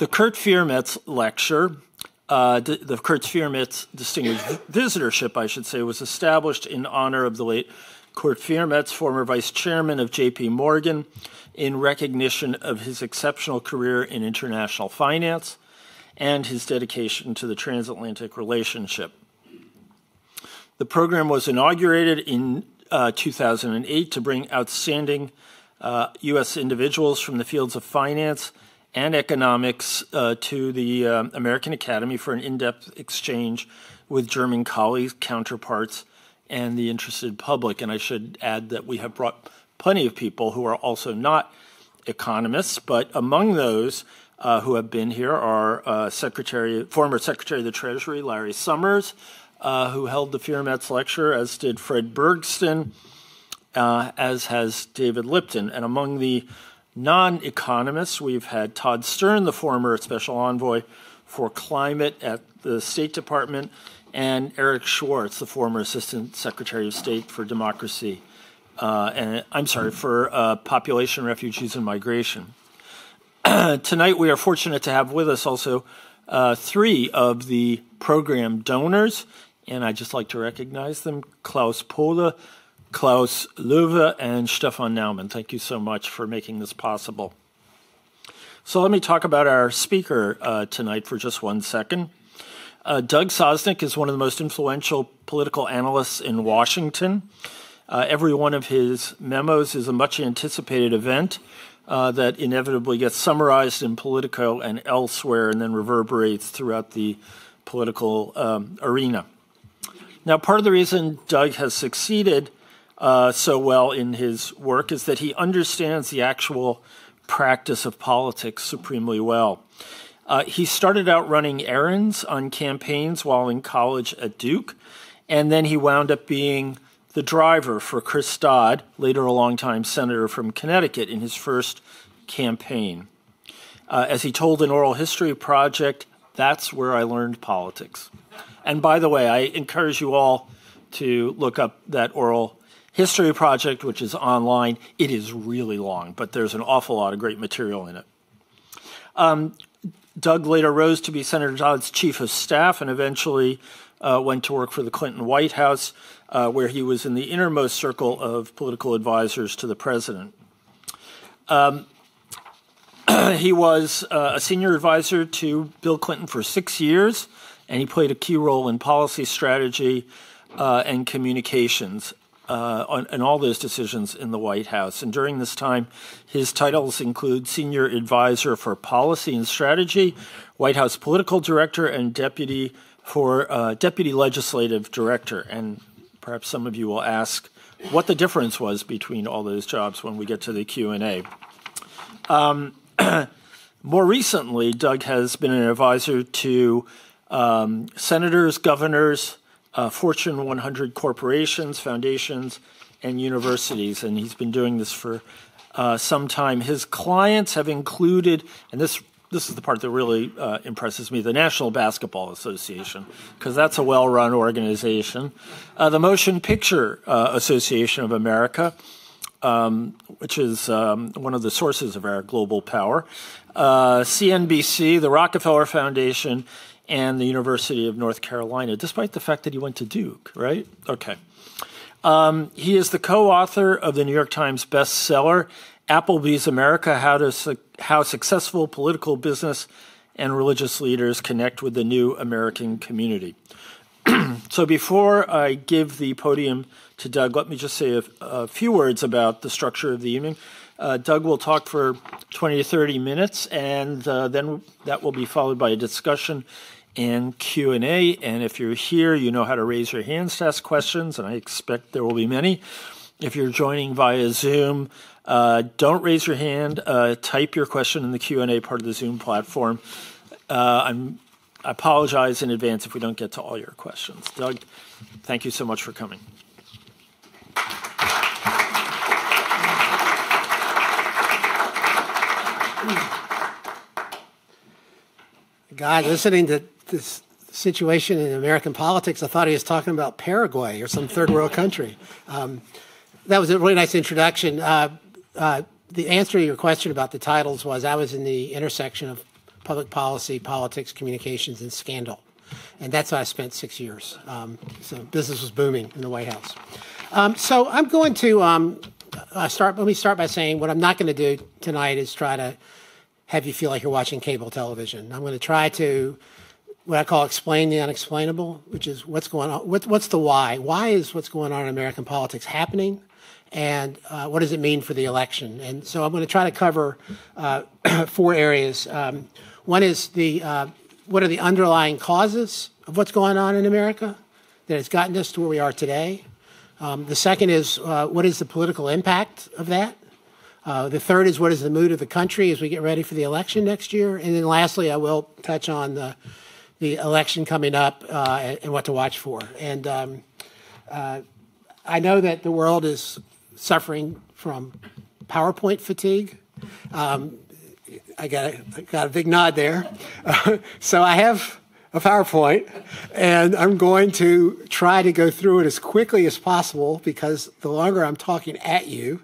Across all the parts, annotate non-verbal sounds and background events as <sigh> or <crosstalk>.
The Kurt Viermetz lecture, uh, the Kurt Viermetz Distinguished Visitorship, I should say, was established in honor of the late Kurt Viermetz, former vice chairman of JP Morgan, in recognition of his exceptional career in international finance and his dedication to the transatlantic relationship. The program was inaugurated in uh, 2008 to bring outstanding uh, U.S. individuals from the fields of finance and economics uh, to the uh, American Academy for an in depth exchange with German colleagues, counterparts, and the interested public. And I should add that we have brought plenty of people who are also not economists, but among those uh, who have been here are uh, Secretary, former Secretary of the Treasury Larry Summers, uh, who held the Viermetz lecture, as did Fred Bergsten, uh, as has David Lipton. And among the non economists, we've had Todd Stern, the former special envoy for climate at the State Department, and Eric Schwartz, the former Assistant Secretary of State for Democracy, uh, and I'm sorry, for uh, Population, Refugees, and Migration. <clears throat> Tonight, we are fortunate to have with us also uh, three of the program donors, and I'd just like to recognize them Klaus Pohle, Klaus Löwe, and Stefan Naumann. Thank you so much for making this possible. So, let me talk about our speaker uh, tonight for just one second. Uh, Doug Sosnik is one of the most influential political analysts in Washington. Uh, every one of his memos is a much anticipated event uh, that inevitably gets summarized in Politico and elsewhere and then reverberates throughout the political um, arena. Now, part of the reason Doug has succeeded uh, so well in his work is that he understands the actual practice of politics supremely well. Uh, he started out running errands on campaigns while in college at Duke, and then he wound up being the driver for Chris Dodd, later a longtime senator from Connecticut, in his first campaign. Uh, as he told an oral history project, that's where I learned politics. And by the way, I encourage you all to look up that oral history project, which is online. It is really long, but there's an awful lot of great material in it. Um, Doug later rose to be Senator Dodd's chief of staff and eventually uh, went to work for the Clinton White House, uh, where he was in the innermost circle of political advisors to the president. Um, <clears throat> he was uh, a senior advisor to Bill Clinton for six years, and he played a key role in policy strategy uh, and communications uh, on, on, all those decisions in the White House. And during this time, his titles include Senior Advisor for Policy and Strategy, White House Political Director, and Deputy for uh, Deputy Legislative Director. And perhaps some of you will ask what the difference was between all those jobs when we get to the Q and A. Um, <clears throat> more recently, Doug has been an advisor to um, senators, governors, uh, Fortune 100 corporations, foundations, and universities, and he's been doing this for uh, some time. His clients have included, and this this is the part that really uh, impresses me the National Basketball Association, because that's a well run organization, uh, the Motion Picture uh, Association of America, um, which is um, one of the sources of our global power, uh, CNBC, the Rockefeller Foundation, and the University of North Carolina, despite the fact that he went to Duke, right? Okay. Um, he is the co author of the New York Times bestseller, Applebee's America How, to Su- How Successful Political Business and Religious Leaders Connect with the New American Community. <clears throat> so before I give the podium to Doug, let me just say a, a few words about the structure of the evening. Uh, Doug will talk for 20 to 30 minutes, and uh, then that will be followed by a discussion and Q&A. And if you're here, you know how to raise your hands to ask questions, and I expect there will be many. If you're joining via Zoom, uh, don't raise your hand. Uh, type your question in the Q&A part of the Zoom platform. Uh, I'm, I apologize in advance if we don't get to all your questions. Doug, thank you so much for coming. God, listening to this situation in American politics, I thought he was talking about Paraguay or some third world country. Um, that was a really nice introduction. Uh, uh, the answer to your question about the titles was I was in the intersection of public policy, politics, communications, and scandal. And that's how I spent six years. Um, so business was booming in the White House. Um, so I'm going to um, uh, start. Let me start by saying what I'm not going to do tonight is try to have you feel like you're watching cable television. I'm going to try to what I call explain the unexplainable, which is what's going on. What, what's the why? Why is what's going on in American politics happening? And uh, what does it mean for the election? And so I'm going to try to cover uh, <clears throat> four areas. Um, one is the uh, what are the underlying causes of what's going on in America that has gotten us to where we are today. Um, the second is uh, what is the political impact of that. Uh, the third is what is the mood of the country as we get ready for the election next year. And then lastly, I will touch on the the election coming up uh, and, what to watch for. And um, uh, I know that the world is suffering from PowerPoint fatigue. Um, I got got a big nod there. Uh, <laughs> so I have a PowerPoint, and I'm going to try to go through it as quickly as possible because the longer I'm talking at you,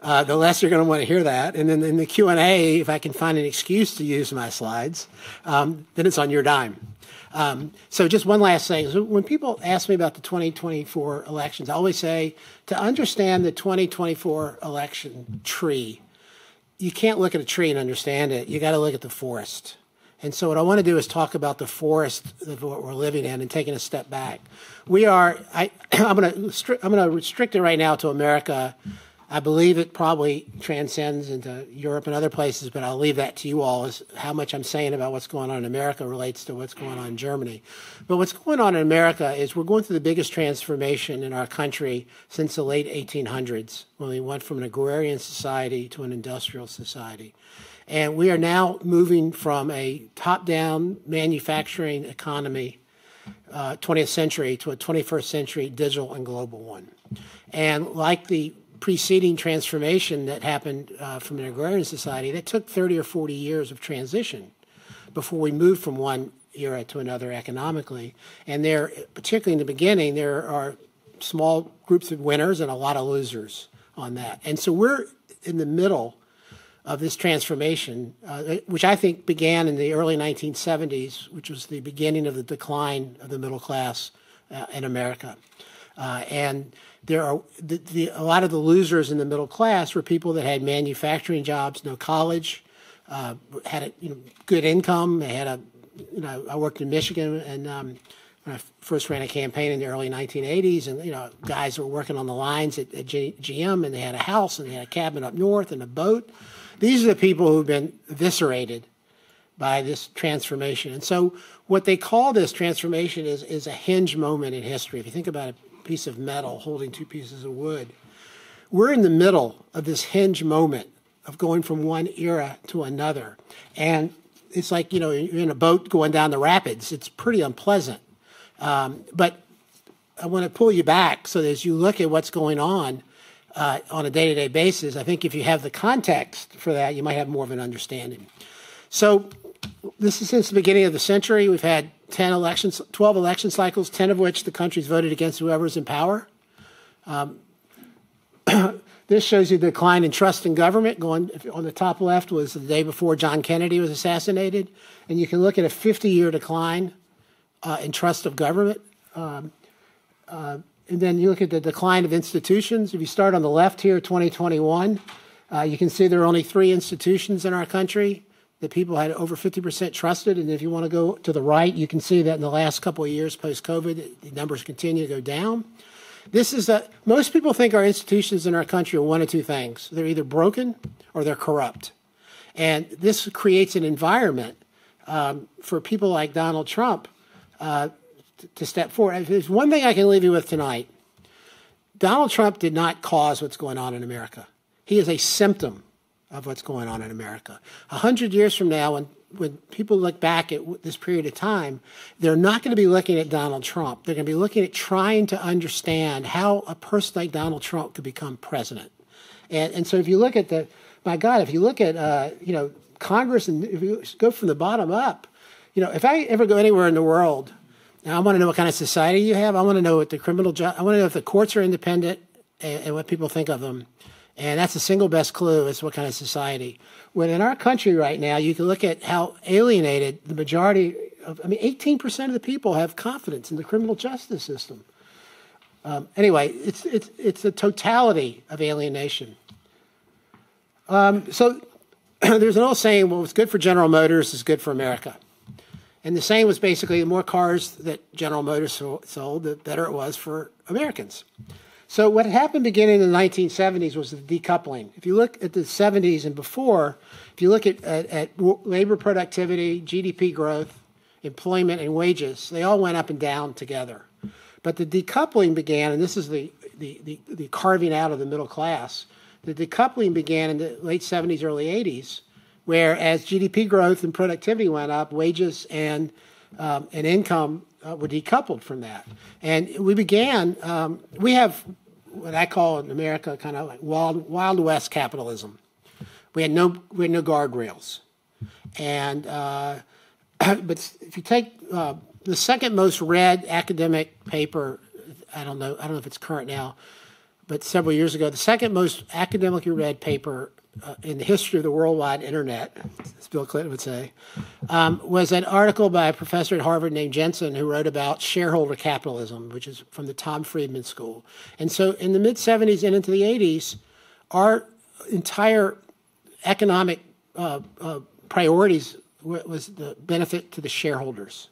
uh, the less you're going to want to hear that. And then in the Q&A, if I can find an excuse to use my slides, um, then it's on your dime. Um, so just one last thing. When people ask me about the 2024 elections, I always say to understand the 2024 election tree, you can't look at a tree and understand it. You got to look at the forest. And so what I want to do is talk about the forest of what we're living in and taking a step back. We are, I, <clears throat> I'm going to, I'm going to restrict it right now to America I believe it probably transcends into Europe and other places, but I'll leave that to you all as how much I'm saying about what's going on in America relates to what's going on in Germany. But what's going on in America is we're going through the biggest transformation in our country since the late 1800s, when we went from an agrarian society to an industrial society. And we are now moving from a top down manufacturing economy, uh, 20th century, to a 21st century digital and global one. And like the preceding transformation that happened uh, from an agrarian society that took 30 or 40 years of transition before we moved from one era to another economically. And there, particularly in the beginning, there are small groups of winners and a lot of losers on that. And so we're in the middle of this transformation, uh, which I think began in the early 1970s, which was the beginning of the decline of the middle class uh, in America. Uh, and there are the, the, a lot of the losers in the middle class were people that had manufacturing jobs, no college, uh, had a you know, good income. They had a, you know, I worked in Michigan and um, when I first ran a campaign in the early 1980s, and you know, guys were working on the lines at, at G, GM, and they had a house and they had a cabin up north and a boat. These are the people who've been eviscerated by this transformation. And so, what they call this transformation is is a hinge moment in history. If you think about it piece of metal holding two pieces of wood. We're in the middle of this hinge moment of going from one era to another. And it's like, you know, you're in a boat going down the rapids. It's pretty unpleasant. Um, but I want to pull you back so that as you look at what's going on uh, on a day to day basis, I think if you have the context for that, you might have more of an understanding. So, this is since the beginning of the century. We've had 10 elections, 12 election cycles, 10 of which the country's voted against whoever's in power. Um, <clears throat> this shows you the decline in trust in government. Going on the top left was the day before John Kennedy was assassinated, and you can look at a 50-year decline uh, in trust of government. Um, uh, and then you look at the decline of institutions. If you start on the left here, 2021, uh, you can see there are only three institutions in our country that people had over 50% trusted. And if you want to go to the right, you can see that in the last couple of years post COVID, the numbers continue to go down. This is a, most people think our institutions in our country are one of two things they're either broken or they're corrupt. And this creates an environment um, for people like Donald Trump uh, to, to step forward. If there's one thing I can leave you with tonight Donald Trump did not cause what's going on in America, he is a symptom of what's going on in America. A hundred years from now, when when people look back at this period of time, they're not going to be looking at Donald Trump. They're going to be looking at trying to understand how a person like Donald Trump could become president. And and so if you look at the, my God, if you look at uh, you know Congress and if you go from the bottom up, you know if I ever go anywhere in the world, I want to know what kind of society you have. I want to know what the criminal. I want to know if the courts are independent and, and what people think of them And that's the single best clue to what kind of society. When in our country right now, you can look at how alienated the majority of, I mean, 18% of the people have confidence in the criminal justice system. Um, anyway, it's, it's, it's the totality of alienation. Um, so <clears throat> there's an old saying, well, what's good for General Motors is good for America. And the saying was basically the more cars that General Motors sold, the better it was for Americans. So what happened beginning in the 1970s was the decoupling. If you look at the 70s and before, if you look at, at, at labor productivity, GDP growth, employment, and wages, they all went up and down together. But the decoupling began, and this is the, the, the, the carving out of the middle class. The decoupling began in the late 70s, early 80s, where as GDP growth and productivity went up, wages and, um, and income uh, were decoupled from that. And we began, um, we have what I call in America kind of like wild, wild west capitalism. We had no, we had no guardrails. And, uh, <clears throat> but if you take uh, the second most read academic paper, I don't know, I don't know if it's current now, but several years ago, the second most academically read paper uh, in the history of the worldwide internet, as Bill Clinton would say, um, was an article by a professor at Harvard named Jensen who wrote about shareholder capitalism, which is from the Tom Friedman School. And so in the mid 70s and into the 80s, our entire economic uh, uh, priorities was the benefit to the shareholders.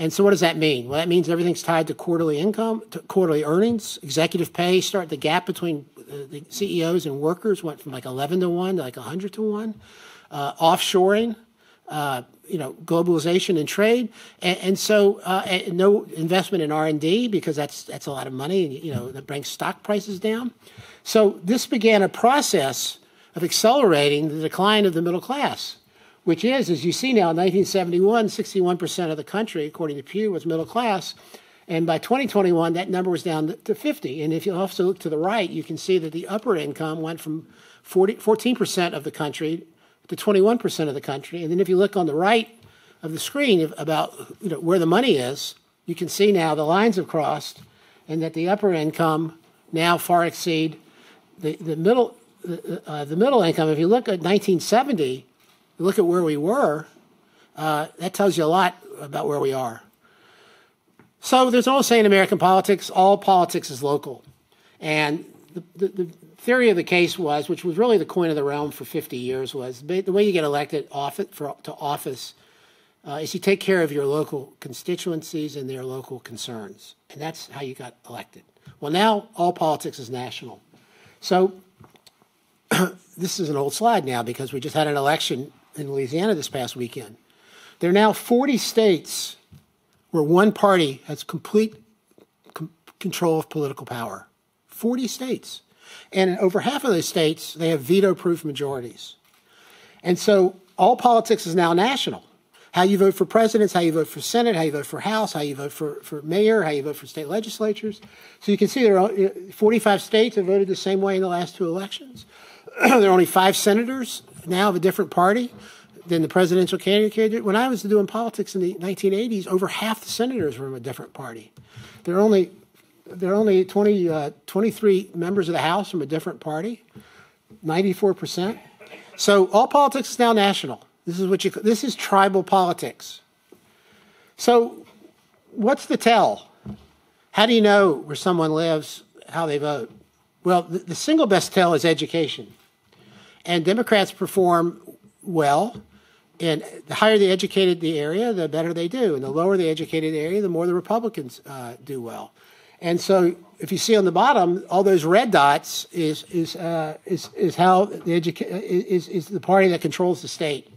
And so, what does that mean? Well, that means everything's tied to quarterly income, to quarterly earnings, executive pay. Start the gap between uh, the CEOs and workers went from like 11 to one to like 100 to one. Uh, offshoring, uh, you know, globalization and trade, and, and so uh, and no investment in R and D because that's that's a lot of money, and you know that brings stock prices down. So this began a process of accelerating the decline of the middle class which is, as you see now, in 1971, 61% of the country, according to Pew, was middle class. And by 2021, that number was down to 50. And if you also look to the right, you can see that the upper income went from 40, 14% of the country to 21% of the country. And then if you look on the right of the screen about you know, where the money is, you can see now the lines have crossed and that the upper income now far exceed the, the middle uh, the middle income. If you look at 1970, look at where we were, uh, that tells you a lot about where we are. So there's an old saying in American politics, all politics is local. And the, the, the, theory of the case was, which was really the coin of the realm for 50 years, was the way you get elected office, for, to office uh, is you take care of your local constituencies and their local concerns. And that's how you got elected. Well, now all politics is national. So <clears throat> this is an old slide now because we just had an election in Louisiana this past weekend. There are now 40 states where one party has complete com- control of political power. 40 states. And in over half of those states, they have veto proof majorities. And so all politics is now national. How you vote for presidents, how you vote for Senate, how you vote for House, how you vote for, for mayor, how you vote for state legislatures. So you can see there are uh, 45 states have voted the same way in the last two elections. <clears throat> there are only five senators now of a different party than the presidential candidate. When I was doing politics in the 1980s, over half the senators were from a different party. There are only there are only 20, uh, 23 members of the House from a different party, 94 percent. So all politics is now national. This is what you this is tribal politics. So what's the tell? How do you know where someone lives, how they vote? Well, the, the single best tell is education. And Democrats perform well. And the higher the educated the area, the better they do. And the lower the educated area, the more the Republicans uh, do well. And so, if you see on the bottom, all those red dots is is uh, is is how the educa- is is the party that controls the state.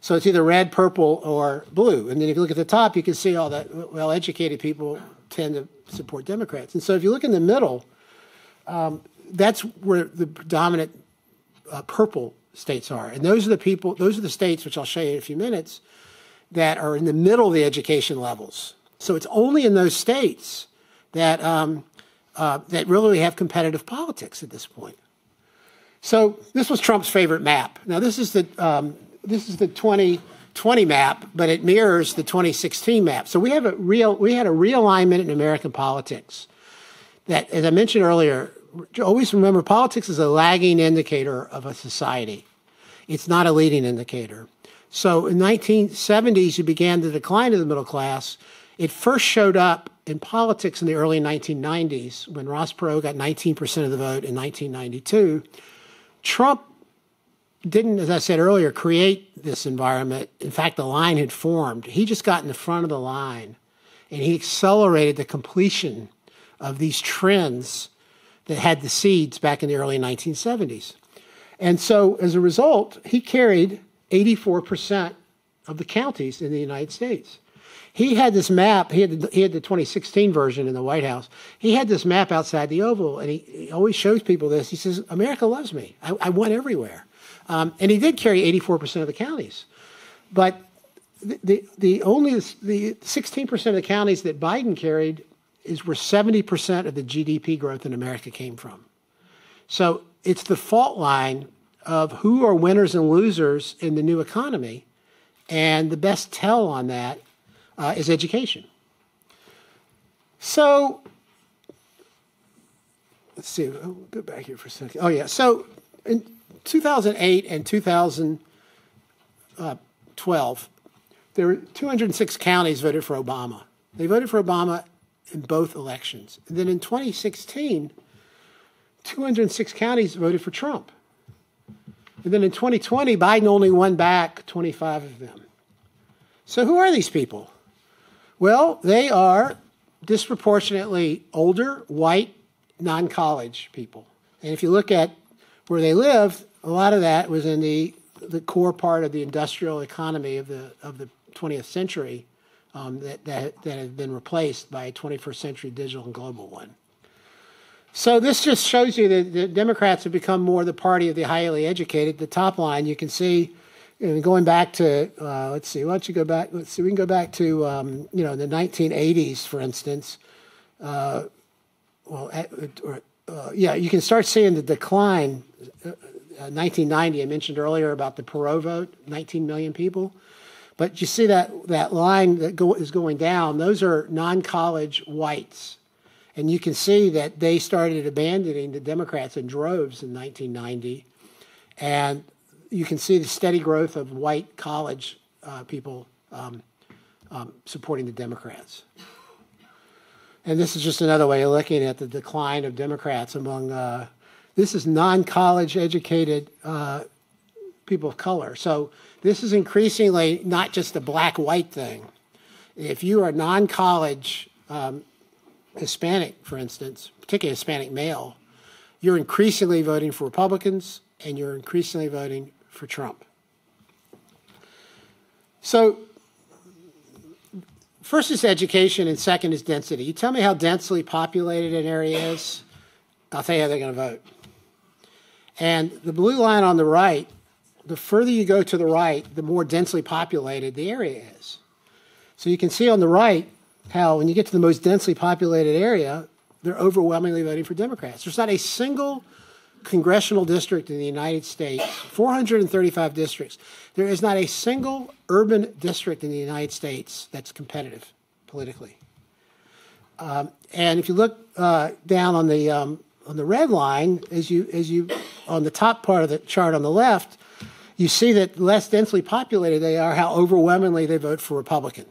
So it's either red, purple, or blue. And then if you look at the top, you can see all that well-educated people tend to support Democrats. And so if you look in the middle, um, that's where the predominant uh, purple states are. And those are the people, those are the states, which I'll show you in a few minutes, that are in the middle of the education levels. So it's only in those states that, um, uh, that really have competitive politics at this point. So this was Trump's favorite map. Now this is the, um, this is the 2020 map, but it mirrors the 2016 map. So we have a real, we had a realignment in American politics that, as I mentioned earlier, always remember politics is a lagging indicator of a society. It's not a leading indicator. So in 1970s, you began the decline of the middle class. It first showed up in politics in the early 1990s when Ross Perot got 19% of the vote in 1992. Trump didn't, as I said earlier, create this environment. In fact, the line had formed. He just got in the front of the line and he accelerated the completion of these trends that had the seeds back in the early 1970s. And so as a result, he carried 84% of the counties in the United States. He had this map, he had, the, he had the 2016 version in the White House. He had this map outside the Oval, and he, he always shows people this. He says, America loves me. I, I went everywhere. Um, and he did carry 84% of the counties. But the, the, the only the 16% of the counties that Biden carried is where 70% of the GDP growth in America came from. So it's the fault line of who are winners and losers in the new economy. And the best tell on that uh, is education. So let's see, I'll go back here for a second. Oh, yeah. So in 2008 and 2012, there were 206 counties voted for Obama. They voted for Obama in both elections. And then in 2016, 206 counties voted for Trump. And then in 2020, Biden only won back 25 of them. So who are these people? Well, they are disproportionately older, white, non college people. And if you look at where they live, a lot of that was in the, the core part of the industrial economy of the, of the 20th century um, that, that, that have been replaced by a 21st century digital and global one. So this just shows you that the Democrats have become more the party of the highly educated. The top line, you can see, know, going back to uh, let's see, why don't you go back? Let's see, we can go back to um, you know the 1980s, for instance. Uh, well, or, uh, yeah, you can start seeing the decline. 1990, uh, I mentioned earlier about the Perot vote, 19 million people. But you see that, that line that go, is going down, those are non college whites. And you can see that they started abandoning the Democrats in droves in 1990. And you can see the steady growth of white college uh, people um, um, supporting the Democrats. And this is just another way of looking at the decline of Democrats among, uh, this is non college educated uh, people of color. So this is increasingly not just a black white thing. If you are non college um, Hispanic, for instance, particularly Hispanic male, you're increasingly voting for Republicans and you're increasingly voting for Trump. So, first is education and second is density. You tell me how densely populated an area is, I'll tell you how they're going to vote. And the blue line on the right, the further you go to the right, the more densely populated the area is. So you can see on the right, how when you get to the most densely populated area, they're overwhelmingly voting for Democrats. There's not a single congressional district in the United States, 435 districts. There is not a single urban district in the United States that's competitive politically. Um, and if you look uh, down on the um, on the red line, as you as you on the top part of the chart on the left, you see that less densely populated they are, how overwhelmingly they vote for Republican.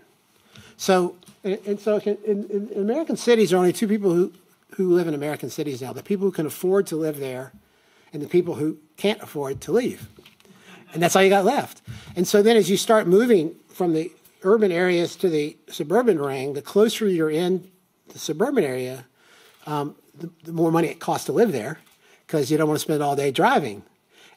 So and, and so in, in, American cities, there are only two people who, who live in American cities now the people who can afford to live there and the people who can't afford to leave. And that's all you got left. And so then as you start moving from the urban areas to the suburban ring, the closer you're in the suburban area, um, the, the more money it costs to live there because you don't want to spend all day driving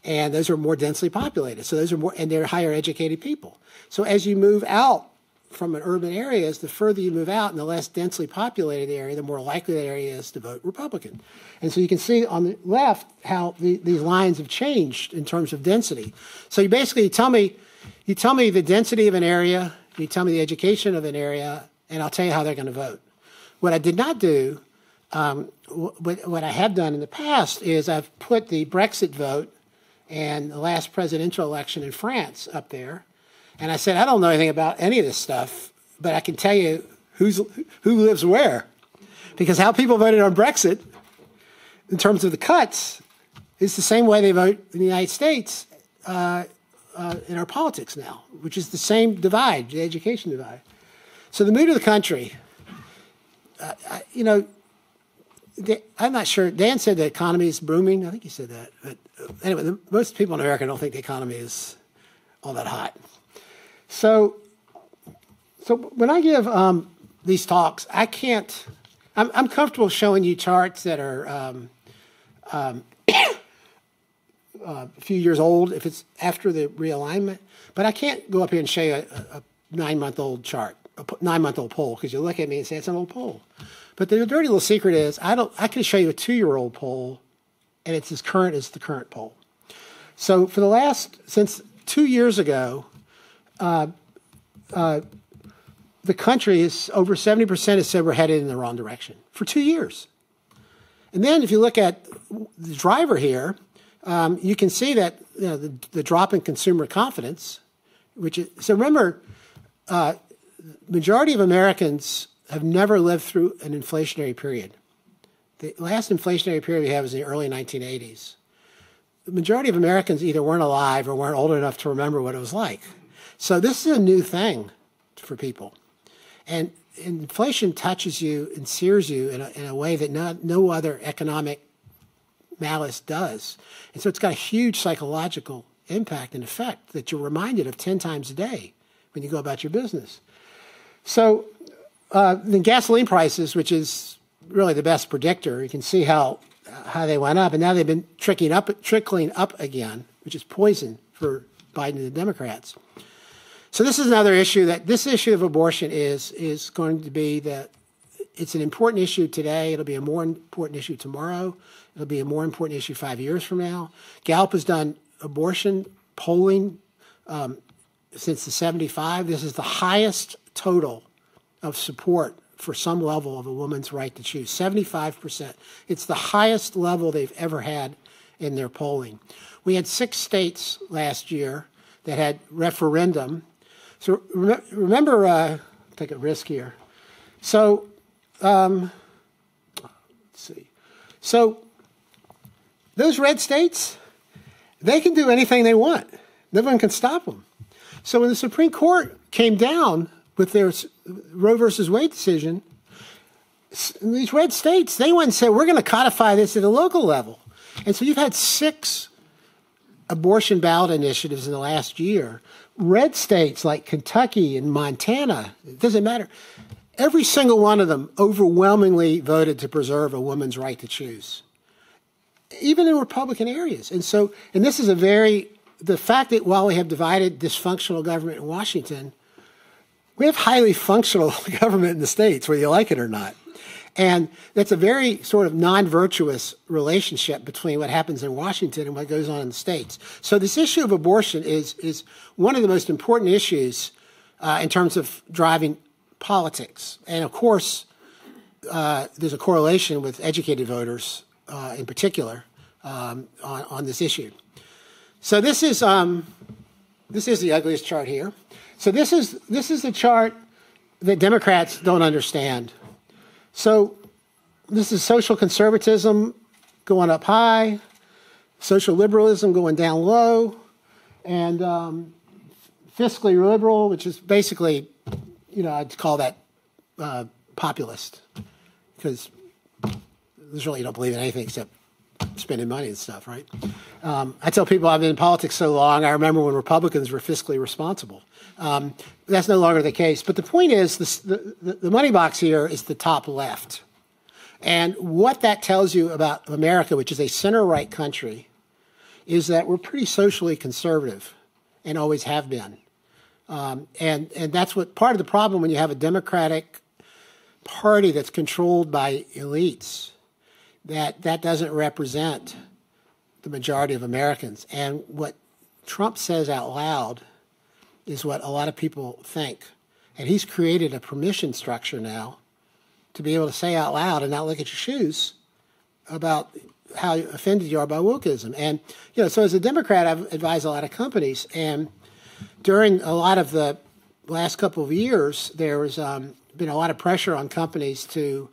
and those are more densely populated. So those are more, and they're higher educated people. So as you move out from an urban area the further you move out and the less densely populated area, the more likely that area is to vote Republican. And so you can see on the left how the, these lines have changed in terms of density. So you basically tell me, you tell me the density of an area, you tell me the education of an area, and I'll tell you how they're going to vote. What I did not do, um, what, what I have done in the past is I've put the Brexit vote and the last presidential election in France up there and I said, I don't know anything about any of this stuff, but I can tell you who's, who lives where. Because how people voted on Brexit in terms of the cuts, is the same way they vote in the United States uh, uh, in our politics now, which is the same divide, the education divide. So the mood of the country, uh, you know, I'm not sure. Dan said the economy is booming. I think he said that. But anyway, the, most people in America don't think the economy is all that hot. So, so when I give um, these talks, I can't. I'm, I'm, comfortable showing you charts that are um, um, <coughs> a few years old if it's after the realignment, but I can't go up here and show you a, a nine-month-old chart, a nine-month-old poll, because you look at me and say it's an old poll. But the dirty little secret is I don't I can show you a two-year-old poll and it's as current as the current poll. So for the last since two years ago, uh, uh, the country is over 70% has said we're headed in the wrong direction for two years. And then if you look at the driver here, um, you can see that you know, the, the, drop in consumer confidence, which is, so remember, uh, majority of Americans have never lived through an inflationary period. The last inflationary period we had was in the early 1980s. The majority of Americans either weren't alive or weren't old enough to remember what it was like. So this is a new thing for people. And inflation touches you and sears you in a, in a way that no, no other economic malice does. And so it's got a huge psychological impact and effect that you're reminded of 10 times a day when you go about your business. So uh, then gasoline prices, which is really the best predictor, you can see how how they went up, and now they've been tricking up, trickling up again, which is poison for Biden and the Democrats. So this is another issue that this issue of abortion is is going to be that it's an important issue today. It'll be a more important issue tomorrow. It'll be a more important issue five years from now. Gallup has done abortion polling um, since the 75. This is the highest total of support for some level of a woman's right to choose 75%. It's the highest level they've ever had in their polling. We had six states last year that had referendum. So remember, uh, take a risk here. So, um, let's see. So, those red states, they can do anything they want. No one can stop them. So when the Supreme Court came down with their Roe versus Wade decision, these red states, they went and said, we're going to codify this at a local level. And so you've had six abortion ballot initiatives in the last year. Red states like Kentucky and Montana, it doesn't matter. Every single one of them overwhelmingly voted to preserve a woman's right to choose, even in Republican areas. And so, and this is a very, the fact that while we have divided dysfunctional government in Washington, we have highly functional <laughs> government in the states, whether you like it or not. And that's a very sort of non virtuous relationship between what happens in Washington and what goes on in the states. So, this issue of abortion is, is one of the most important issues uh, in terms of driving politics. And of course, uh, there's a correlation with educated voters uh, in particular um, on, on, this issue. So, this is, um, this is the ugliest chart here. So this is this is the chart that Democrats don't understand. So this is social conservatism going up high, social liberalism going down low, and um, fiscally liberal, which is basically, you know, I'd call that uh, populist, because there's really you don't believe in anything except spending money and stuff, right? Um, I tell people I've been in politics so long. I remember when Republicans were fiscally responsible. Um, that's no longer the case. But the point is, the, the money box here is the top left. And what that tells you about America, which is a center right country, is that we're pretty socially conservative and always have been. Um, and, and that's what part of the problem when you have a Democratic Party that's controlled by elites, that that doesn't represent the majority of Americans. And what Trump says out loud is what a lot of people think. And he's created a permission structure now to be able to say out loud and not look at your shoes about how offended you are by wokeism. And, you know, so as a Democrat, I've advised a lot of companies. And during a lot of the last couple of years, there has um, been a lot of pressure on companies to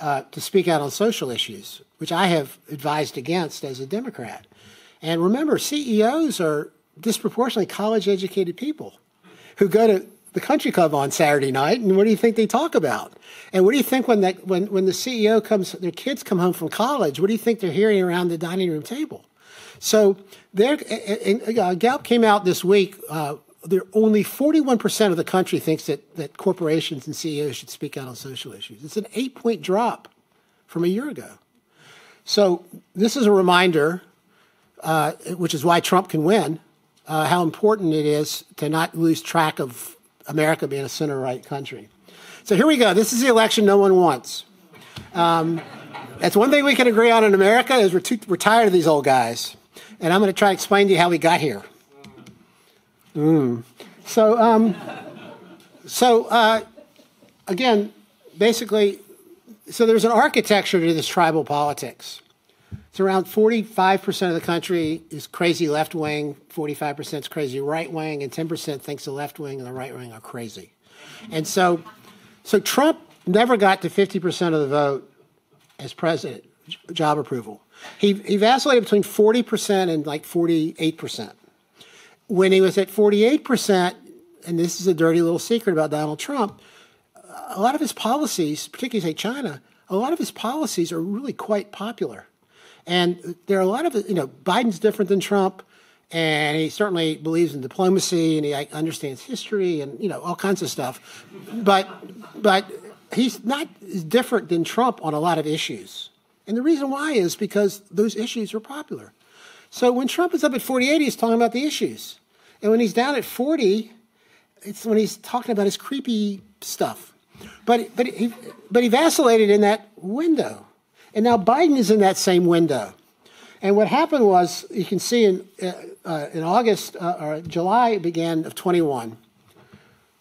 uh, to speak out on social issues, which I have advised against as a Democrat. And remember, CEOs are disproportionately college educated people who go to the country club on Saturday night, and what do you think they talk about? And what do you think when that when when the CEO comes, their kids come home from college? What do you think they're hearing around the dining room table? So there, Gallup came out this week. Uh, there only 41% of the country thinks that, that corporations and CEOs should speak out on social issues. It's an eight point drop from a year ago. So this is a reminder, uh, which is why Trump can win, uh, how important it is to not lose track of America being a center right country. So here we go. This is the election no one wants. Um, that's one thing we can agree on in America is we're, too, we're tired of these old guys. And I'm going to try to explain to you how we got here. Mm. So, um, so uh, again, basically, so there's an architecture to this tribal politics. It's around 45% of the country is crazy left wing, 45% is crazy right wing, and 10% thinks the left wing and the right wing are crazy. And so, so Trump never got to 50% of the vote as president, job approval. He, he vacillated between 40% and like 48%. When he was at 48%, and this is a dirty little secret about Donald Trump, a lot of his policies, particularly say China, a lot of his policies are really quite popular. And there are a lot of, you know, Biden's different than Trump, and he certainly believes in diplomacy and he understands history and, you know, all kinds of stuff. But, but he's not different than Trump on a lot of issues. And the reason why is because those issues are popular. So when Trump is up at 48, he's talking about the issues. And when he's down at 40, it's when he's talking about his creepy stuff. But, but, he, but he vacillated in that window. And now Biden is in that same window. And what happened was, you can see in, uh, uh, in August uh, or July began of 21,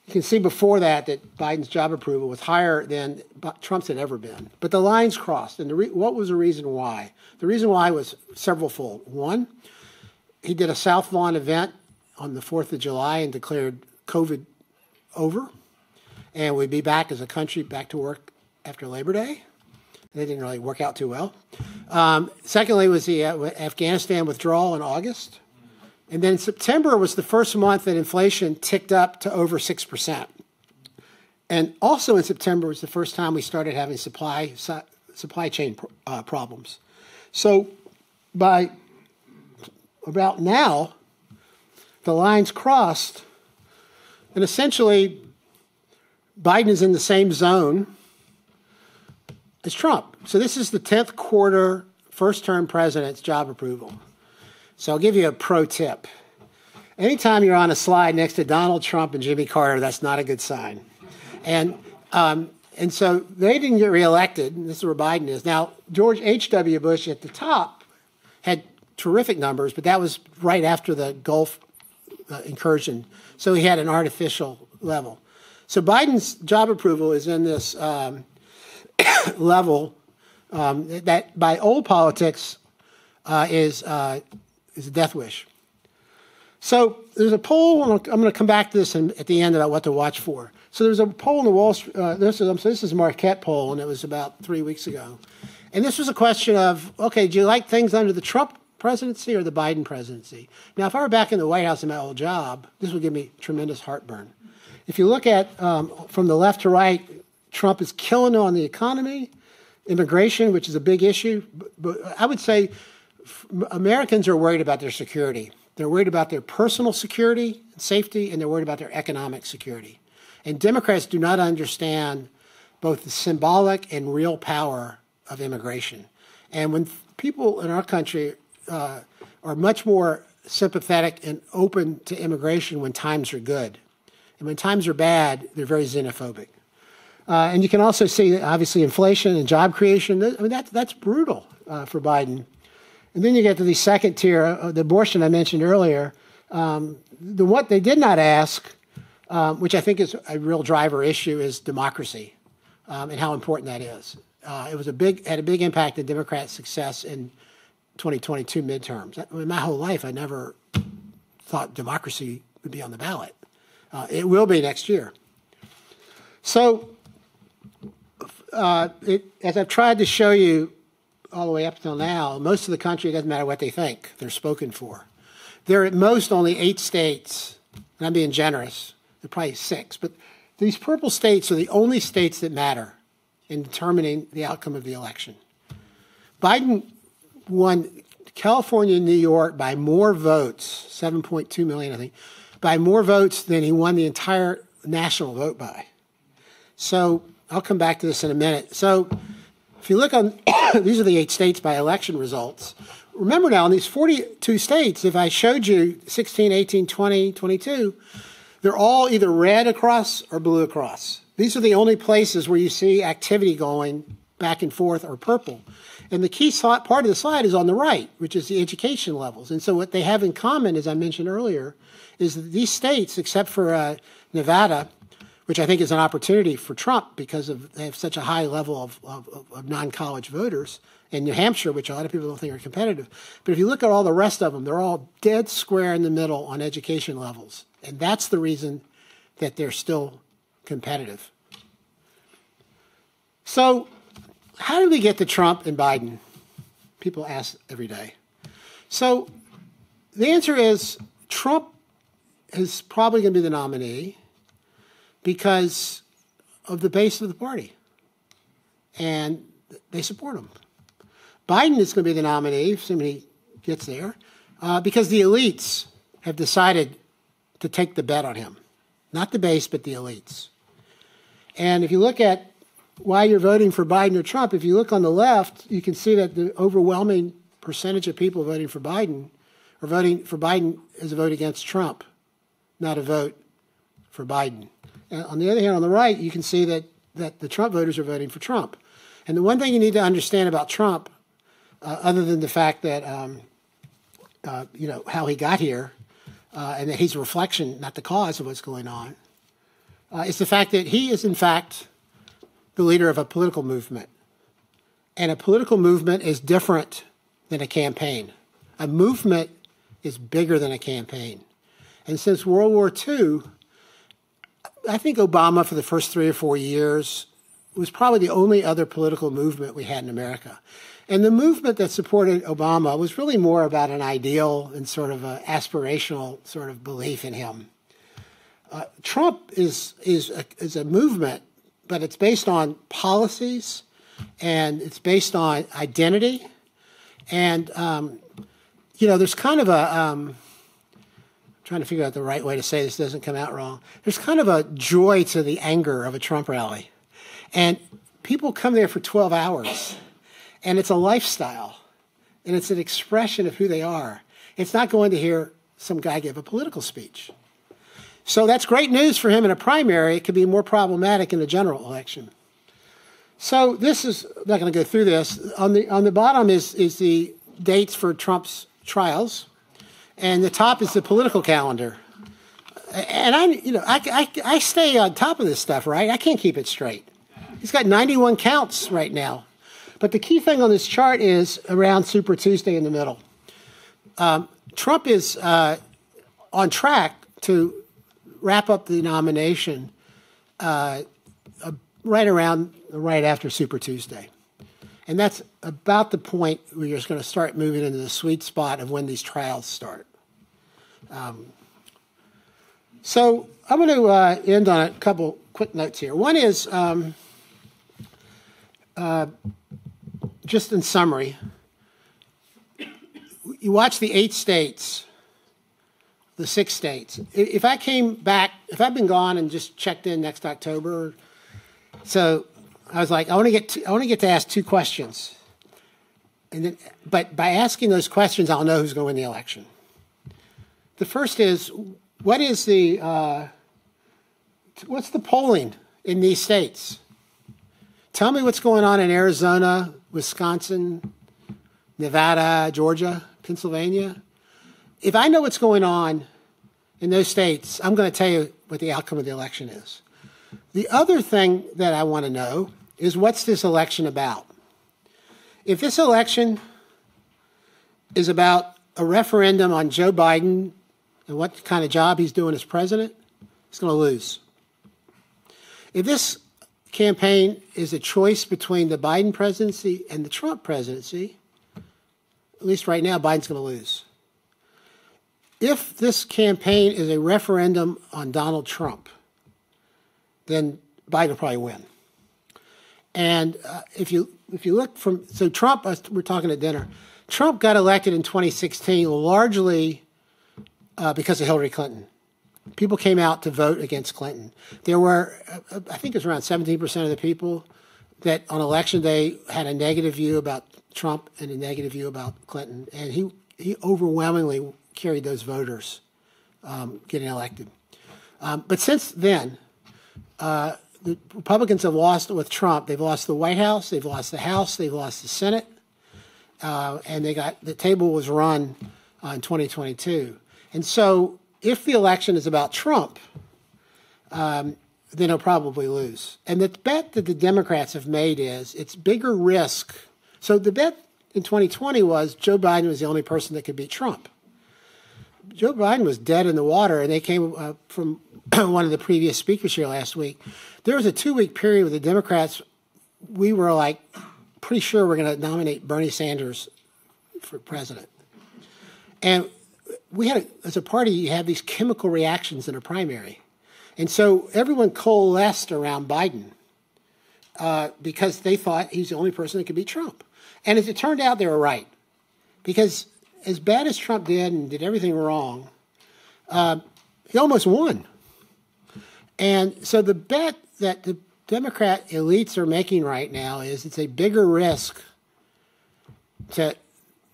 you can see before that that Biden's job approval was higher than Trump's had ever been. But the lines crossed. And what was the reason why? The reason why was several fold. One, he did a South Lawn event on the 4th of July and declared COVID over. And we'd be back as a country back to work after Labor Day. They didn't really work out too well. Um, secondly, was the uh, Afghanistan withdrawal in August. And then September was the first month that inflation ticked up to over 6%. And also in September was the first time we started having supply, supply chain uh, problems. So by about now, the lines crossed, and essentially Biden is in the same zone as Trump. So this is the 10th quarter first term president's job approval. So I'll give you a pro tip. Anytime you're on a slide next to Donald Trump and Jimmy Carter, that's not a good sign. And um, and so they didn't get reelected. This is where Biden is now. George H. W. Bush at the top had terrific numbers, but that was right after the Gulf uh, incursion, so he had an artificial level. So Biden's job approval is in this um, <coughs> level um, that, by old politics, uh, is uh, is a death wish. So there's a poll, and I'm going to come back to this at the end about what to watch for. So there's a poll in the Wall Street, uh, this, is, this is a Marquette poll, and it was about three weeks ago. And this was a question of, okay, do you like things under the Trump presidency or the Biden presidency? Now, if I were back in the White House in my old job, this would give me tremendous heartburn. If you look at um, from the left to right, Trump is killing on the economy, immigration, which is a big issue. But I would say Americans are worried about their security. They're worried about their personal security and safety, and they're worried about their economic security. And Democrats do not understand both the symbolic and real power of immigration. And when people in our country uh, are much more sympathetic and open to immigration when times are good, and when times are bad, they're very xenophobic. Uh, and you can also see, obviously, inflation and job creation. I mean, that, that's brutal uh, for Biden. And then you get to the second tier, uh, the abortion I mentioned earlier. Um, the what they did not ask, um, which I think is a real driver issue, is democracy um, and how important that is. Uh, it was a big had a big impact on Democrat success in 2022 midterms. I mean, my whole life, I never thought democracy would be on the ballot. Uh, it will be next year. So uh, it, as I've tried to show you all the way up till now, most of the country, it doesn't matter what they think, they're spoken for. There are at most only eight states, and I'm being generous, there are probably six, but these purple states are the only states that matter in determining the outcome of the election. Biden won California and New York by more votes, 7.2 million, I think, by more votes than he won the entire national vote by. So I'll come back to this in a minute. So if you look on, <coughs> these are the eight states by election results. Remember now, in these 42 states, if I showed you 16, 18, 20, 22, they're all either red across or blue across. These are the only places where you see activity going back and forth or purple. And the key part of the slide is on the right, which is the education levels. And so what they have in common, as I mentioned earlier, is that these states, except for uh, Nevada, which I think is an opportunity for Trump because of they have such a high level of, of, of non-college voters, in New Hampshire, which a lot of people don't think are competitive. But if you look at all the rest of them, they're all dead square in the middle on education levels, and that's the reason that they're still competitive. So how did we get to Trump and Biden? People ask every day. So the answer is Trump is probably going to be the nominee because of the base of the party. And they support him. Biden is going to be the nominee, if somebody gets there, uh, because the elites have decided to take the bet on him. Not the base, but the elites. And if you look at why you're voting for Biden or Trump, if you look on the left, you can see that the overwhelming percentage of people voting for Biden are voting for Biden is a vote against Trump, not a vote for Biden. And on the other hand, on the right, you can see that, that the Trump voters are voting for Trump. And the one thing you need to understand about Trump, uh, other than the fact that, um, uh, you know, how he got here, uh, and that he's a reflection, not the cause of what's going on, uh, is the fact that he is, in fact, the leader of a political movement. And a political movement is different than a campaign. A movement is bigger than a campaign. And since World War II, I think Obama, for the first three or four years, was probably the only other political movement we had in America. And the movement that supported Obama was really more about an ideal and sort of an aspirational sort of belief in him. Uh, Trump is is a, is a movement but it's based on policies and it's based on identity. And, um, you know, there's kind of a, um, trying to figure out the right way to say this doesn't come out wrong. There's kind of a joy to the anger of a Trump rally. And people come there for 12 hours, and it's a lifestyle, and it's an expression of who they are. It's not going to hear some guy give a political speech. So that's great news for him in a primary. It could be more problematic in a general election. So this is I'm not going to go through this. On the on the bottom is is the dates for Trump's trials, and the top is the political calendar. And I, you know, I, I, I stay on top of this stuff, right? I can't keep it straight. He's got 91 counts right now. But the key thing on this chart is around Super Tuesday in the middle. Um, Trump is uh, on track to wrap up the nomination uh, uh, right around right after Super Tuesday. And that's about the point where you're going to start moving into the sweet spot of when these trials start. Um, so I'm going to uh, end on a couple quick notes here. One is um, uh, just in summary, you watch the eight states the six states. If I came back, if I'd been gone and just checked in next October, so I was like, I want to get to, I want to get to ask two questions, and then, but by asking those questions, I'll know who's going to win the election. The first is, what is the uh, what's the polling in these states? Tell me what's going on in Arizona, Wisconsin, Nevada, Georgia, Pennsylvania if I know what's going on in those states, I'm going to tell you what the outcome of the election is. The other thing that I want to know is what's this election about? If this election is about a referendum on Joe Biden and what kind of job he's doing as president, he's going to lose. If this campaign is a choice between the Biden presidency and the Trump presidency, at least right now, Biden's going to lose. If this campaign is a referendum on Donald Trump, then Biden will probably win. And uh, if you if you look from so Trump, we're talking at dinner. Trump got elected in 2016 largely uh, because of Hillary Clinton. People came out to vote against Clinton. There were, uh, I think it was around 17% of the people that on election day had a negative view about Trump and a negative view about Clinton. And he, he overwhelmingly carried those voters um, getting elected. Um, but since then, uh, the Republicans have lost with Trump. They've lost the White House, they've lost the House, they've lost the Senate, uh, and they got the table was run uh, in 2022. And so, if the election is about Trump, um, then he'll probably lose. And the bet that the Democrats have made is it's bigger risk. So the bet in 2020 was Joe Biden was the only person that could beat Trump. Joe Biden was dead in the water, and they came uh, from <clears throat> one of the previous speakers here last week. There was a two week period with the Democrats. We were like pretty sure we're going to nominate Bernie Sanders for president. And we had, a, as a party, you have these chemical reactions in a primary. And so everyone coalesced around Biden uh, because they thought he's the only person that could beat Trump. And as it turned out, they were right. Because as bad as Trump did and did everything wrong, uh, he almost won. And so the bet that the Democrat elites are making right now is it's a bigger risk to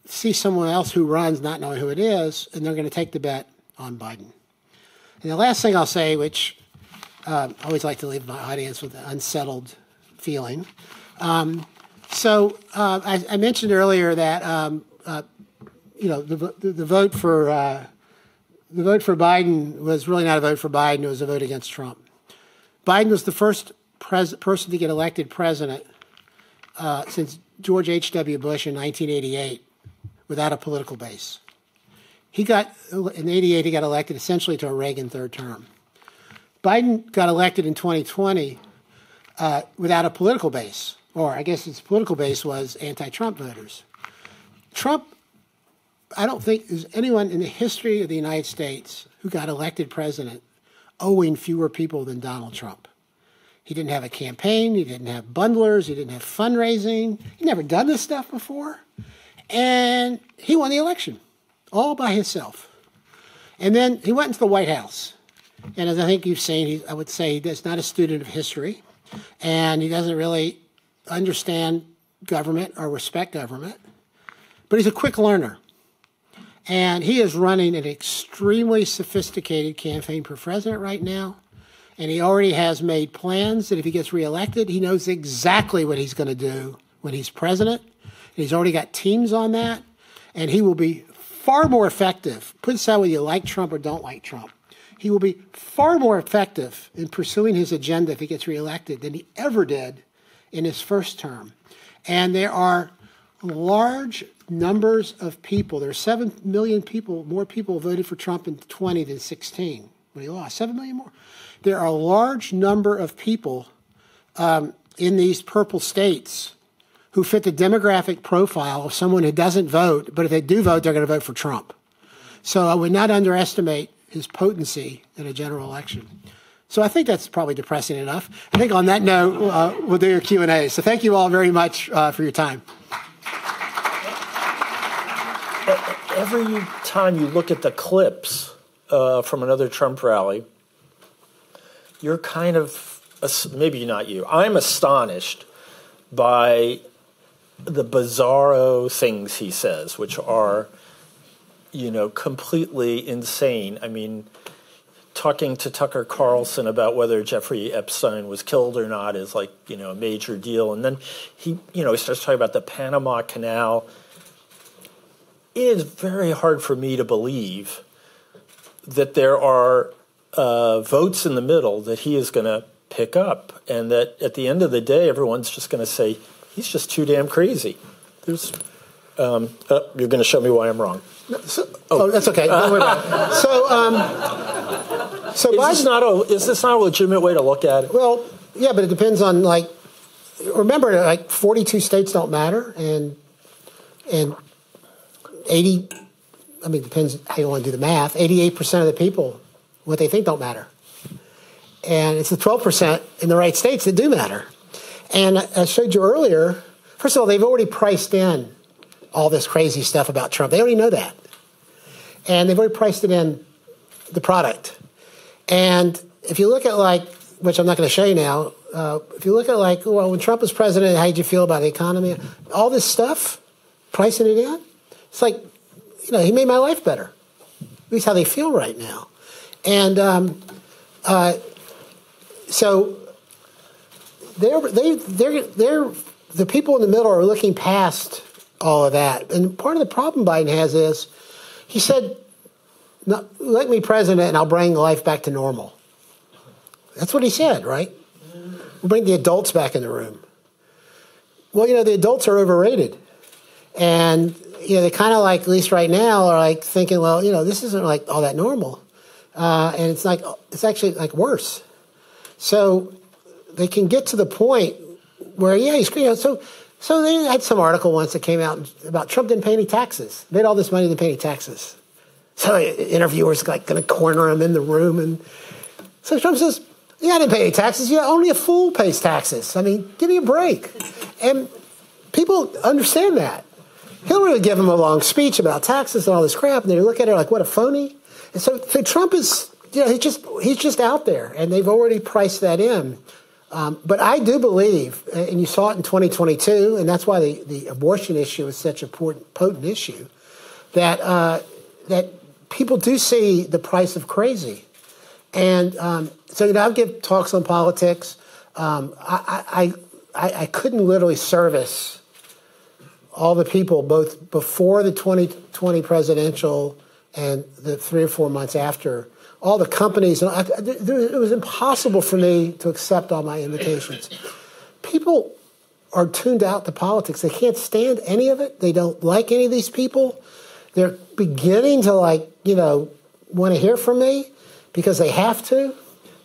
see someone else who runs not knowing who it is, and they're going to take the bet on Biden. And the last thing I'll say, which uh, I always like to leave my audience with an unsettled feeling. Um, so uh, I, I, mentioned earlier that um, uh, you know the, the, the vote for uh, the vote for Biden was really not a vote for Biden; it was a vote against Trump. Biden was the first person to get elected president uh, since George H.W. Bush in 1988 without a political base. He got, in 88, he got elected essentially to a Reagan third term. Biden got elected in 2020 uh, without a political base, or I guess his political base was anti Trump voters. Trump, I don't think there's anyone in the history of the United States who got elected president owing fewer people than Donald Trump. He didn't have a campaign, he didn't have bundlers, he didn't have fundraising. He'd never done this stuff before. And he won the election all by himself. And then he went into the White House. And as I think you've seen, he, I would say he's not a student of history, and he doesn't really understand government or respect government. But he's a quick learner. And he is running an extremely sophisticated campaign for president right now. And he already has made plans that if he gets reelected, he knows exactly what he's going to do when he's president. He's already got teams on that. And he will be far more effective. Put aside whether you like Trump or don't like Trump. He will be far more effective in pursuing his agenda if he gets reelected than he ever did in his first term. And there are large numbers of people. There are 7 million people, more people voted for Trump in 20 than 16 when he lost. 7 million more. There are a large number of people um, in these purple states who fit the demographic profile of someone who doesn't vote, but if they do vote, they're going to vote for Trump. So I would not underestimate his potency in a general election. So I think that's probably depressing enough. I think on that note, uh, we'll do your Q&A. So thank you all very much uh, for your time. every time you look at the clips uh, from another Trump rally, you're kind of maybe not you. I'm astonished by the bizarro things he says, which are, you know, completely insane. I mean, talking to Tucker Carlson about whether Jeffrey Epstein was killed or not is like, you know, a major deal. And then he, you know, he starts talking about the Panama Canal it is very hard for me to believe that there are uh, votes in the middle that he is going to pick up, and that at the end of the day, everyone's just going to say he's just too damn crazy. There's, um, oh, you're going to show me why I'm wrong. So, oh. oh. that's okay. Don't worry about it. <laughs> So, um, so is Biden, this not a is this not a legitimate way to look at it? Well, Yeah, but it depends on like. Remember, like forty-two states don't matter, and and eighty. I mean, it depends how you want to do the math. Eighty-eight percent of the people, what they think don't matter, and it's the twelve percent in the right states that do matter. And I showed you earlier. First of all, they've already priced in all this crazy stuff about Trump. They already know that, and they've already priced it in the product. And if you look at like, which I'm not going to show you now, uh, if you look at like, well, when Trump was president, how did you feel about the economy? All this stuff, pricing it in, it's like, you know, he made my life better. At least how they feel right now. And um, uh, so they're, they, they're, they're, the people in the middle are looking past all of that. And part of the problem Biden has is he said, let me president and I'll bring life back to normal. That's what he said, right? We'll bring the adults back in the room. Well, you know, the adults are overrated. And, you know, they kind of like, at least right now, are like thinking, well, you know, this isn't like all that normal. Uh, and it's like, it's actually like worse. So they can get to the point where, yeah, he's, you know, so, so they had some article once that came out about Trump didn't pay any taxes. Made all this money, didn't pay any taxes. So interviewers like going to corner him in the room, and so Trump says, "Yeah, I didn't pay any taxes. Yeah, only a fool pays taxes. I mean, give me a break." And people understand that. Hillary would give him a long speech about taxes and all this crap, and they look at her like, "What a phony!" And so, so Trump is, you know, he's just he's just out there, and they've already priced that in. Um, but I do believe, and you saw it in 2022, and that's why the, the abortion issue is such a potent, issue, that uh, that people do see the price of crazy. And um, so, you know, I'll give talks on politics. Um, I, I, I, I couldn't literally service all the people, both before the 2020 presidential and the three or four months after, all the companies. I, it was impossible for me to accept all my invitations. People are tuned out to politics. They can't stand any of it. They don't like any of these people. They're beginning to like, you know, want to hear from me because they have to.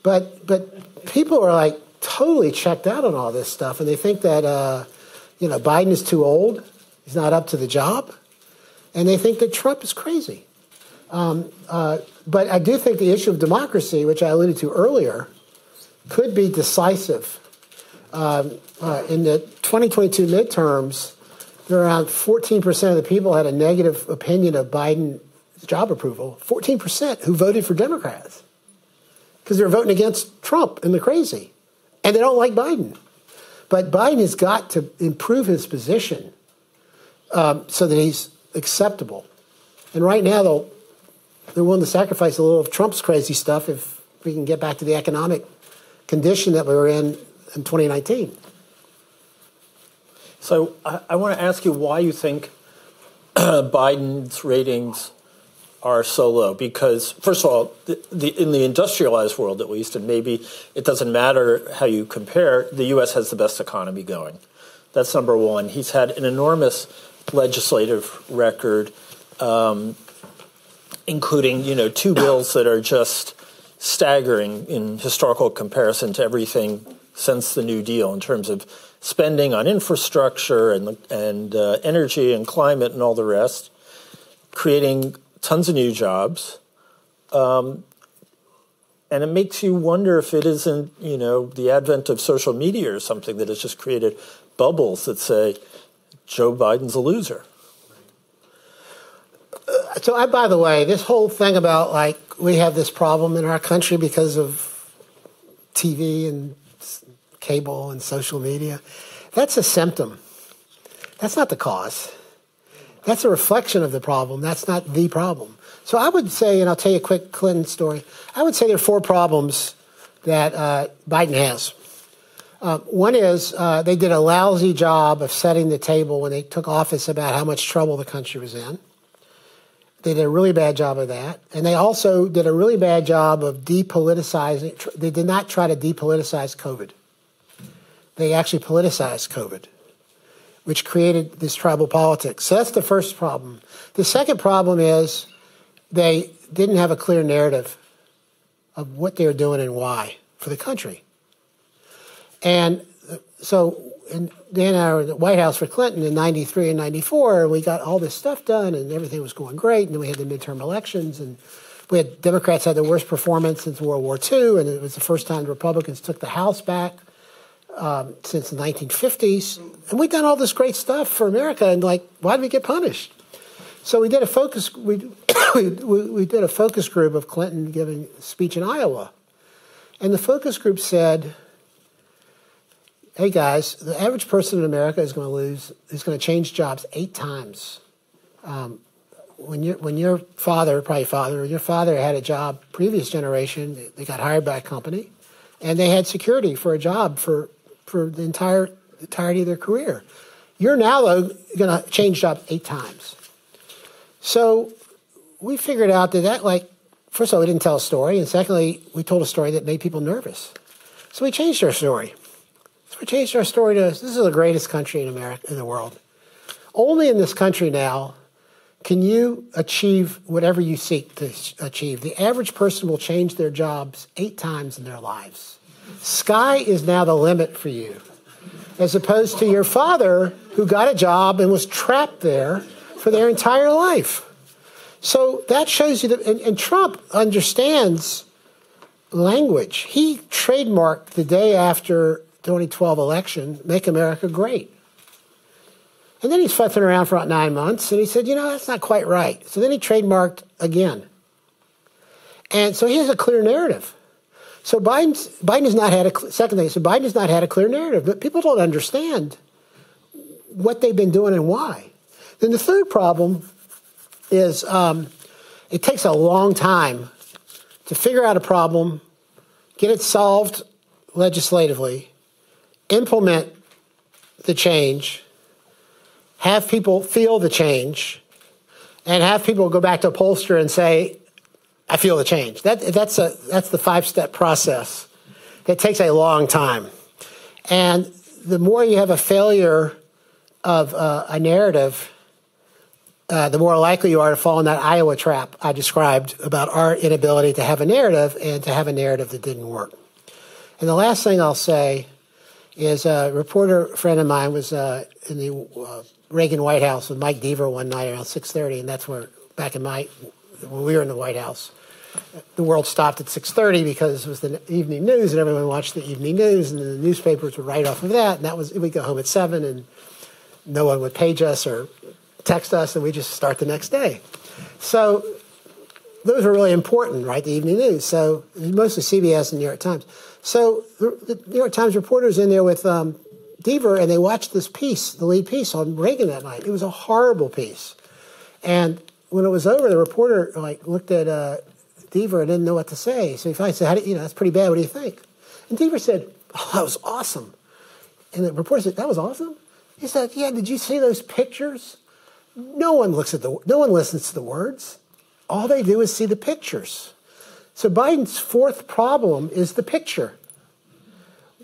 But but people are like totally checked out on all this stuff, and they think that uh, you know Biden is too old. He's not up to the job, and they think that Trump is crazy. Um, uh, but I do think the issue of democracy, which I alluded to earlier, could be decisive. Um, uh, in the 2022 midterms, around 14% of the people had a negative opinion of Biden's job approval. 14% who voted for Democrats because they're voting against Trump and the crazy. And they don't like Biden. But Biden has got to improve his position um, so that he's acceptable. And right now, though, they're willing to sacrifice a little of Trump's crazy stuff if we can get back to the economic condition that we were in in 2019. So I, I want to ask you why you think <clears throat> Biden's ratings are so low. Because first of all, the, the, in the industrialized world, at least, and maybe it doesn't matter how you compare, the U.S. has the best economy going. That's number one. He's had an enormous legislative record, um, including you know two bills that are just staggering in historical comparison to everything since the New Deal in terms of spending on infrastructure and, and uh, energy and climate and all the rest, creating tons of new jobs. Um, and it makes you wonder if it isn't, you know, the advent of social media or something that has just created bubbles that say Joe Biden's a loser. So, I, by the way, this whole thing about like we have this problem in our country because of TV and cable and social media, that's a symptom. That's not the cause. That's a reflection of the problem. That's not the problem. So I would say, and I'll tell you a quick Clinton story. I would say there are four problems that uh, Biden has. Uh, one is uh, they did a lousy job of setting the table when they took office about how much trouble the country was in. They did a really bad job of that. And they also did a really bad job of depoliticizing. They did not try to depoliticize COVID they actually politicized COVID, which created this tribal politics. So that's the first problem. The second problem is they didn't have a clear narrative of what they were doing and why for the country. And uh, so and Dan and I were at the White House for Clinton in 93 and 94, and we got all this stuff done, and everything was going great. And then we had the midterm elections, and we had Democrats had the worst performance since World War II, and it was the first time the Republicans took the House back um, since the 1950s. And we'd done all this great stuff for America, and like, why did we get punished? So we did a focus. We, <coughs> we, we did a focus group of Clinton giving a speech in Iowa, and the focus group said, "Hey guys, the average person in America is going to lose is going to change jobs eight times. Um, when your when your father, probably father, your father had a job previous generation, they got hired by a company, and they had security for a job for for the entire entirety of their career. You're now going to change jobs eight times. So we figured out that that like first of all we didn't tell a story, and secondly we told a story that made people nervous. So we changed our story. So we changed our story to this is the greatest country in America in the world. Only in this country now can you achieve whatever you seek to achieve. The average person will change their jobs eight times in their lives. Sky is now the limit for you, as opposed to your father who got a job and was trapped there for their entire life. So that shows you that, and, and Trump understands language. He trademarked the day after 2012 election, "Make America Great." And then he's fussing around for about nine months, and he said, you know, that's not quite right. So then he trademarked again. And so he has a clear narrative. So Biden's, Biden has not had a second thing. So Biden has not had a clear narrative, but people don't understand what they've been doing and why. Then the third problem is um, it takes a long time to figure out a problem, get it solved legislatively, implement the change, have people feel the change, and have people go back to a pollster and say, I feel the change. That, that's, a, that's the five step process. It takes a long time. And the more you have a failure of uh, a narrative, uh, the more likely you are to fall in that Iowa trap I described about our inability to have a narrative and to have a narrative that didn't work. And the last thing I'll say is a reporter friend of mine was uh, in the uh, Reagan White House with Mike Deaver one night around 6:30, and that's where back in my when we were in the White House, the world stopped at 6:30 because it was the evening news, and everyone watched the evening news, and the newspapers were right off of that, and that was we'd go home at seven, and no one would page us or text us, and we just start the next day. So those were really important, right? The evening news. So mostly CBS and New York Times. So the New York Times reporters in there with um, Deaver, and they watched this piece, the lead piece on Reagan that night. It was a horrible piece. And when it was over, the reporter like looked at uh, Deaver and didn't know what to say. So he finally said, How do you, you know, that's pretty bad. What do you think? And Deaver said, Oh, that was awesome. And the reporter said, That was awesome? He said, Yeah, did you see those pictures? No one looks at the no one listens to the words. All they do is see the pictures. So Biden's fourth problem is the picture.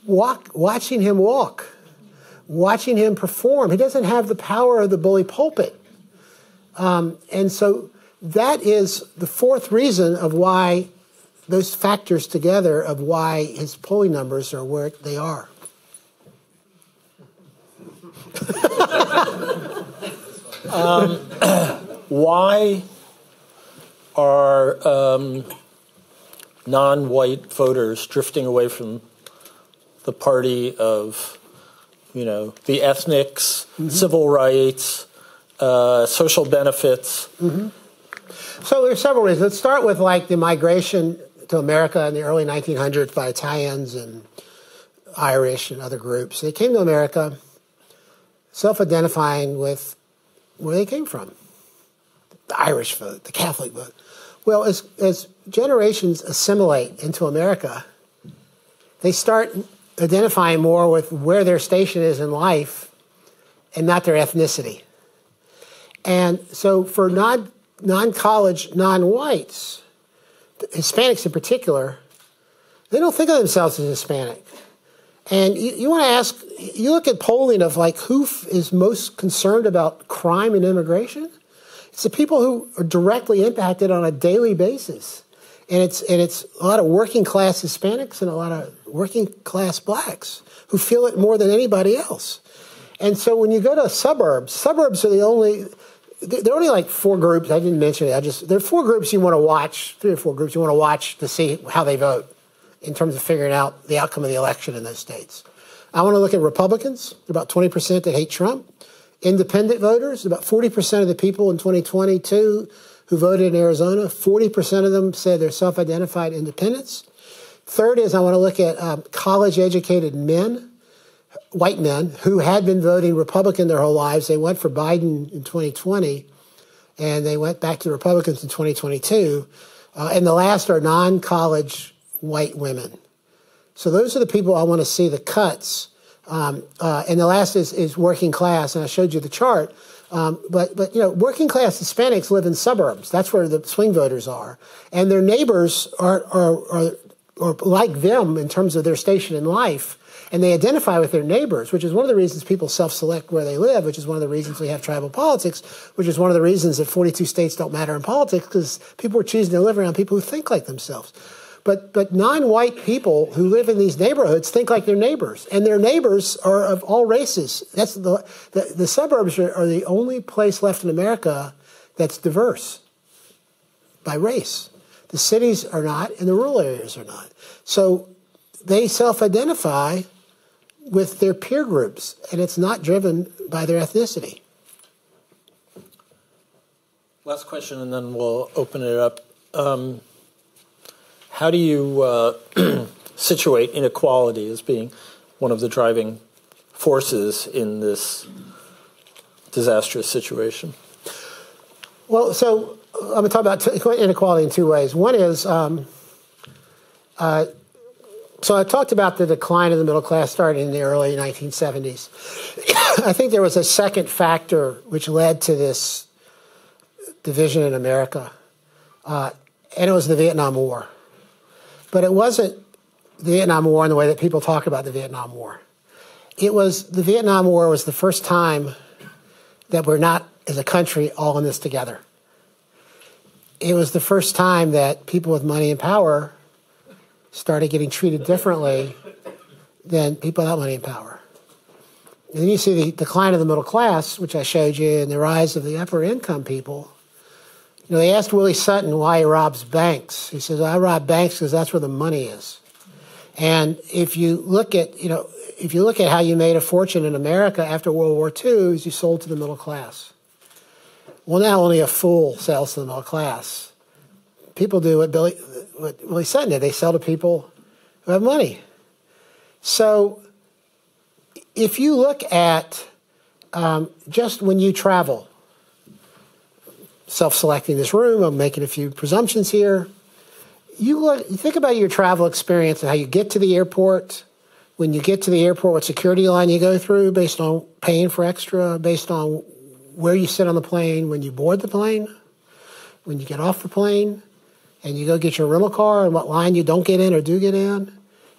Walk, watching him walk watching him perform. He doesn't have the power of the bully pulpit. Um, and so that is the fourth reason of why those factors together of why his polling numbers are where they are. um, why are um, non white voters drifting away from the party of you know, the ethnics, mm-hmm. civil rights, uh, social benefits. Mm-hmm. So there's several reasons. Let's start with like the migration to America in the early 1900s by Italians and Irish and other groups. They came to America self-identifying with where they came from. The Irish vote, the Catholic vote. Well, as, as generations assimilate into America, they start identifying more with where their station is in life and not their ethnicity. And so for non non college, non whites, Hispanics in particular, they don't think of themselves as Hispanic. And you, you want to ask, you look at polling of like who is most concerned about crime and immigration. It's the people who are directly impacted on a daily basis. And it's and it's a lot of working class Hispanics and a lot of working class blacks who feel it more than anybody else. And so when you go to suburbs, suburbs are the only there are only like four groups. I didn't mention it. I just there are four groups you want to watch, three or four groups you want to watch to see how they vote in terms of figuring out the outcome of the election in those states. I want to look at Republicans, about 20% that hate Trump. Independent voters, about 40% of the people in 2022 who voted in Arizona, 40% of them said they're self identified independents. Third is I want to look at um, college educated men, white men, who had been voting Republican their whole lives. They went for Biden in 2020 and they went back to Republicans in 2022. Uh, and the last are non college white women. So those are the people I want to see the cuts. Um, uh, and the last is, is working class, and I showed you the chart. Um, but but you know, working class Hispanics live in suburbs. That's where the swing voters are, and their neighbors are are, are, are like them in terms of their station in life and they identify with their neighbors, which is one of the reasons people self-select where they live, which is one of the reasons we have tribal politics, which is one of the reasons that 42 states don't matter in politics because people are choosing to live around people who think like themselves. But, but non-white people who live in these neighborhoods think like their neighbors, and their neighbors are of all races. That's the, the, the suburbs are, are the only place left in America that's diverse by race. The cities are not, and the rural areas are not. So they self-identify with their peer groups, and it's not driven by their ethnicity. Last question, and then we'll open it up. Um, how do you uh, <clears throat> situate inequality as being one of the driving forces in this disastrous situation? Well, so I'm going to talk about inequality in two ways. One is, um, uh, so I talked about the decline of the middle class starting in the early 1970s. <coughs> I think there was a second factor which led to this division in America, uh, and it was the Vietnam War. But it wasn't the Vietnam War in the way that people talk about the Vietnam War. It was the Vietnam War was the first time that we're not, as a country, all in this together. It was the first time that people with money and power started getting treated differently than people without money and power. And then you see the decline of the middle class, which I showed you, and the rise of the upper income people. You know, they asked Willie Sutton why he robs banks. He says, I rob banks because that's where the money is. And if you look at, you know, if you look at how you made a fortune in America after World War II, is you sold to the middle class. Well, now only a fool sells to the middle class. People do what Billy, what Willie Sutton did. They sell to people who have money. So if you look at um, just when you travel, self-selecting this room. I'm making a few presumptions here. You look, you think about your travel experience and how you get to the airport. When you get to the airport, what security line you go through, based on paying for extra, based on where you sit on the plane, when you board the plane, when you get off the plane, and you go get your rental car, and what line you don't get in or do get in.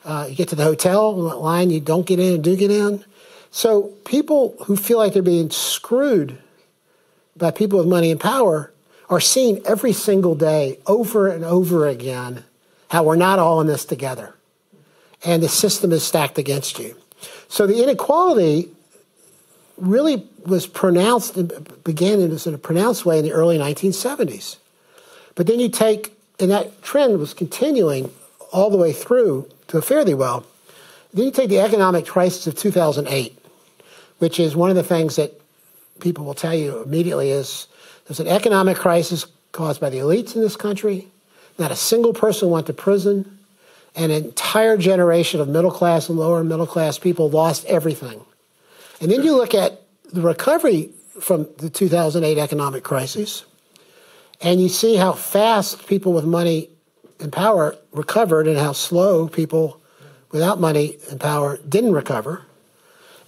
Uh, you get to the hotel, and what line you don't get in and do get in. So people who feel like they're being screwed by people with money and power are seeing every single day over and over again how we're not all in this together. And the system is stacked against you. So the inequality really was pronounced, began in a pronounced way in the early 1970s. But then you take, and that trend was continuing all the way through to fairly well. Then you take the economic crisis of 2008, which is one of the things that people will tell you immediately is there's an economic crisis caused by the elites in this country. Not a single person went to prison. An entire generation of middle class and lower middle class people lost everything. And then you look at the recovery from the 2008 economic crisis, and you see how fast people with money and power recovered and how slow people without money and power didn't recover.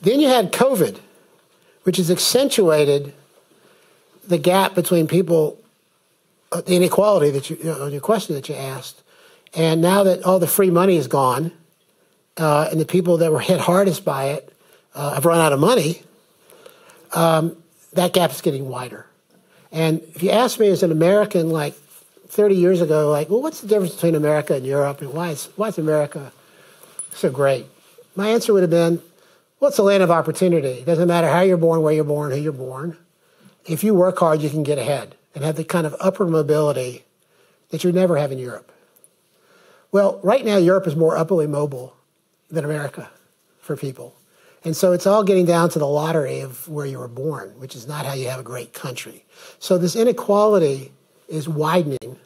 Then you had COVID, which has accentuated the gap between people, uh, the inequality that you, you know, your question that you asked. And now that all the free money is gone, uh, and the people that were hit hardest by it uh, have run out of money, um, that gap is getting wider. And if you ask me as an American, like 30 years ago, like, well, what's the difference between America and Europe, and why is why is America so great? My answer would have been, well, it's a land of opportunity. It doesn't matter how you're born, where you're born, who you're born. If you work hard, you can get ahead and have the kind of upward mobility that you never have in Europe. Well, right now, Europe is more upwardly mobile than America for people. And so it's all getting down to the lottery of where you were born, which is not how you have a great country. So this inequality is widening,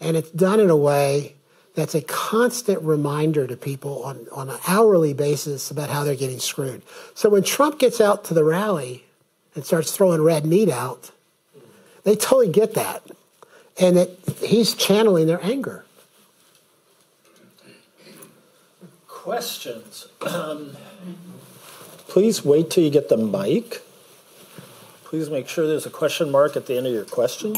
and it's done in a way that's a constant reminder to people on, on an hourly basis about how they're getting screwed. So when Trump gets out to the rally and starts throwing red meat out, they totally get that. And that he's channeling their anger. Questions? Um, <clears throat> please wait till you get the mic. Please make sure there's a question mark at the end of your question.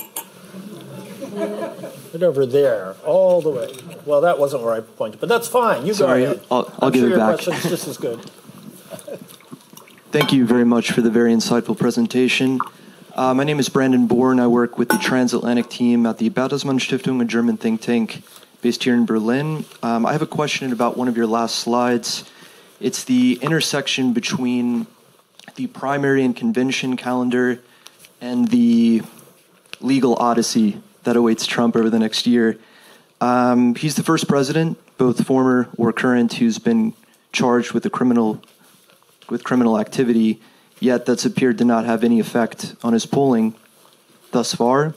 Right over there, all the way. Well, that wasn't where I pointed, but that's fine. You Sorry, go ahead. I'll- I'll give sure it back. question's just as good. <laughs> Thank you very much for the very insightful presentation. Uh, my name is Brandon Bourne. I work with the transatlantic team at the Bertelsmann Stiftung, a German think tank based here in Berlin. Um, I have a question about one of your last slides. It's the intersection between the primary and convention calendar and the legal odyssey that awaits Trump over the next year. Um, he's the first president, both former or current, who's been charged with a criminal with criminal activity, yet that's appeared to not have any effect on his polling thus far.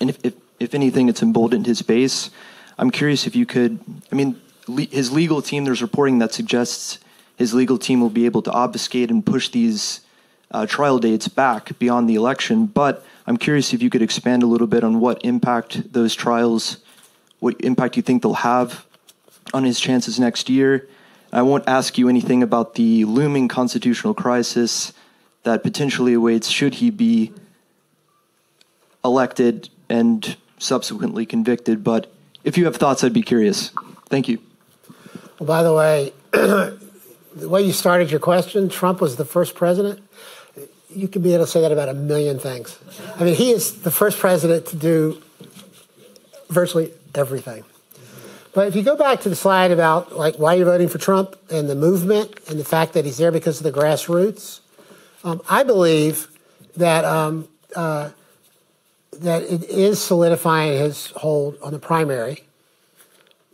And if, if, if anything, it's emboldened his base. I'm curious if you could, I mean, le- his legal team, there's reporting that suggests his legal team will be able to obfuscate and push these uh, trial dates back beyond the election. But I'm curious if you could expand a little bit on what impact those trials, what impact you think they'll have on his chances next year. I won't ask you anything about the looming constitutional crisis that potentially awaits should he be elected and subsequently convicted, but if you have thoughts, I'd be curious. Thank you. Well, by the way, <clears throat> the way you started your question, Trump was the first president. You could be able to say that about a million things. I mean, he is the first president to do virtually everything. But if you go back to the slide about like why you're voting for Trump and the movement and the fact that he's there because of the grassroots, um, I believe that um, uh, that it is solidifying his hold on the primary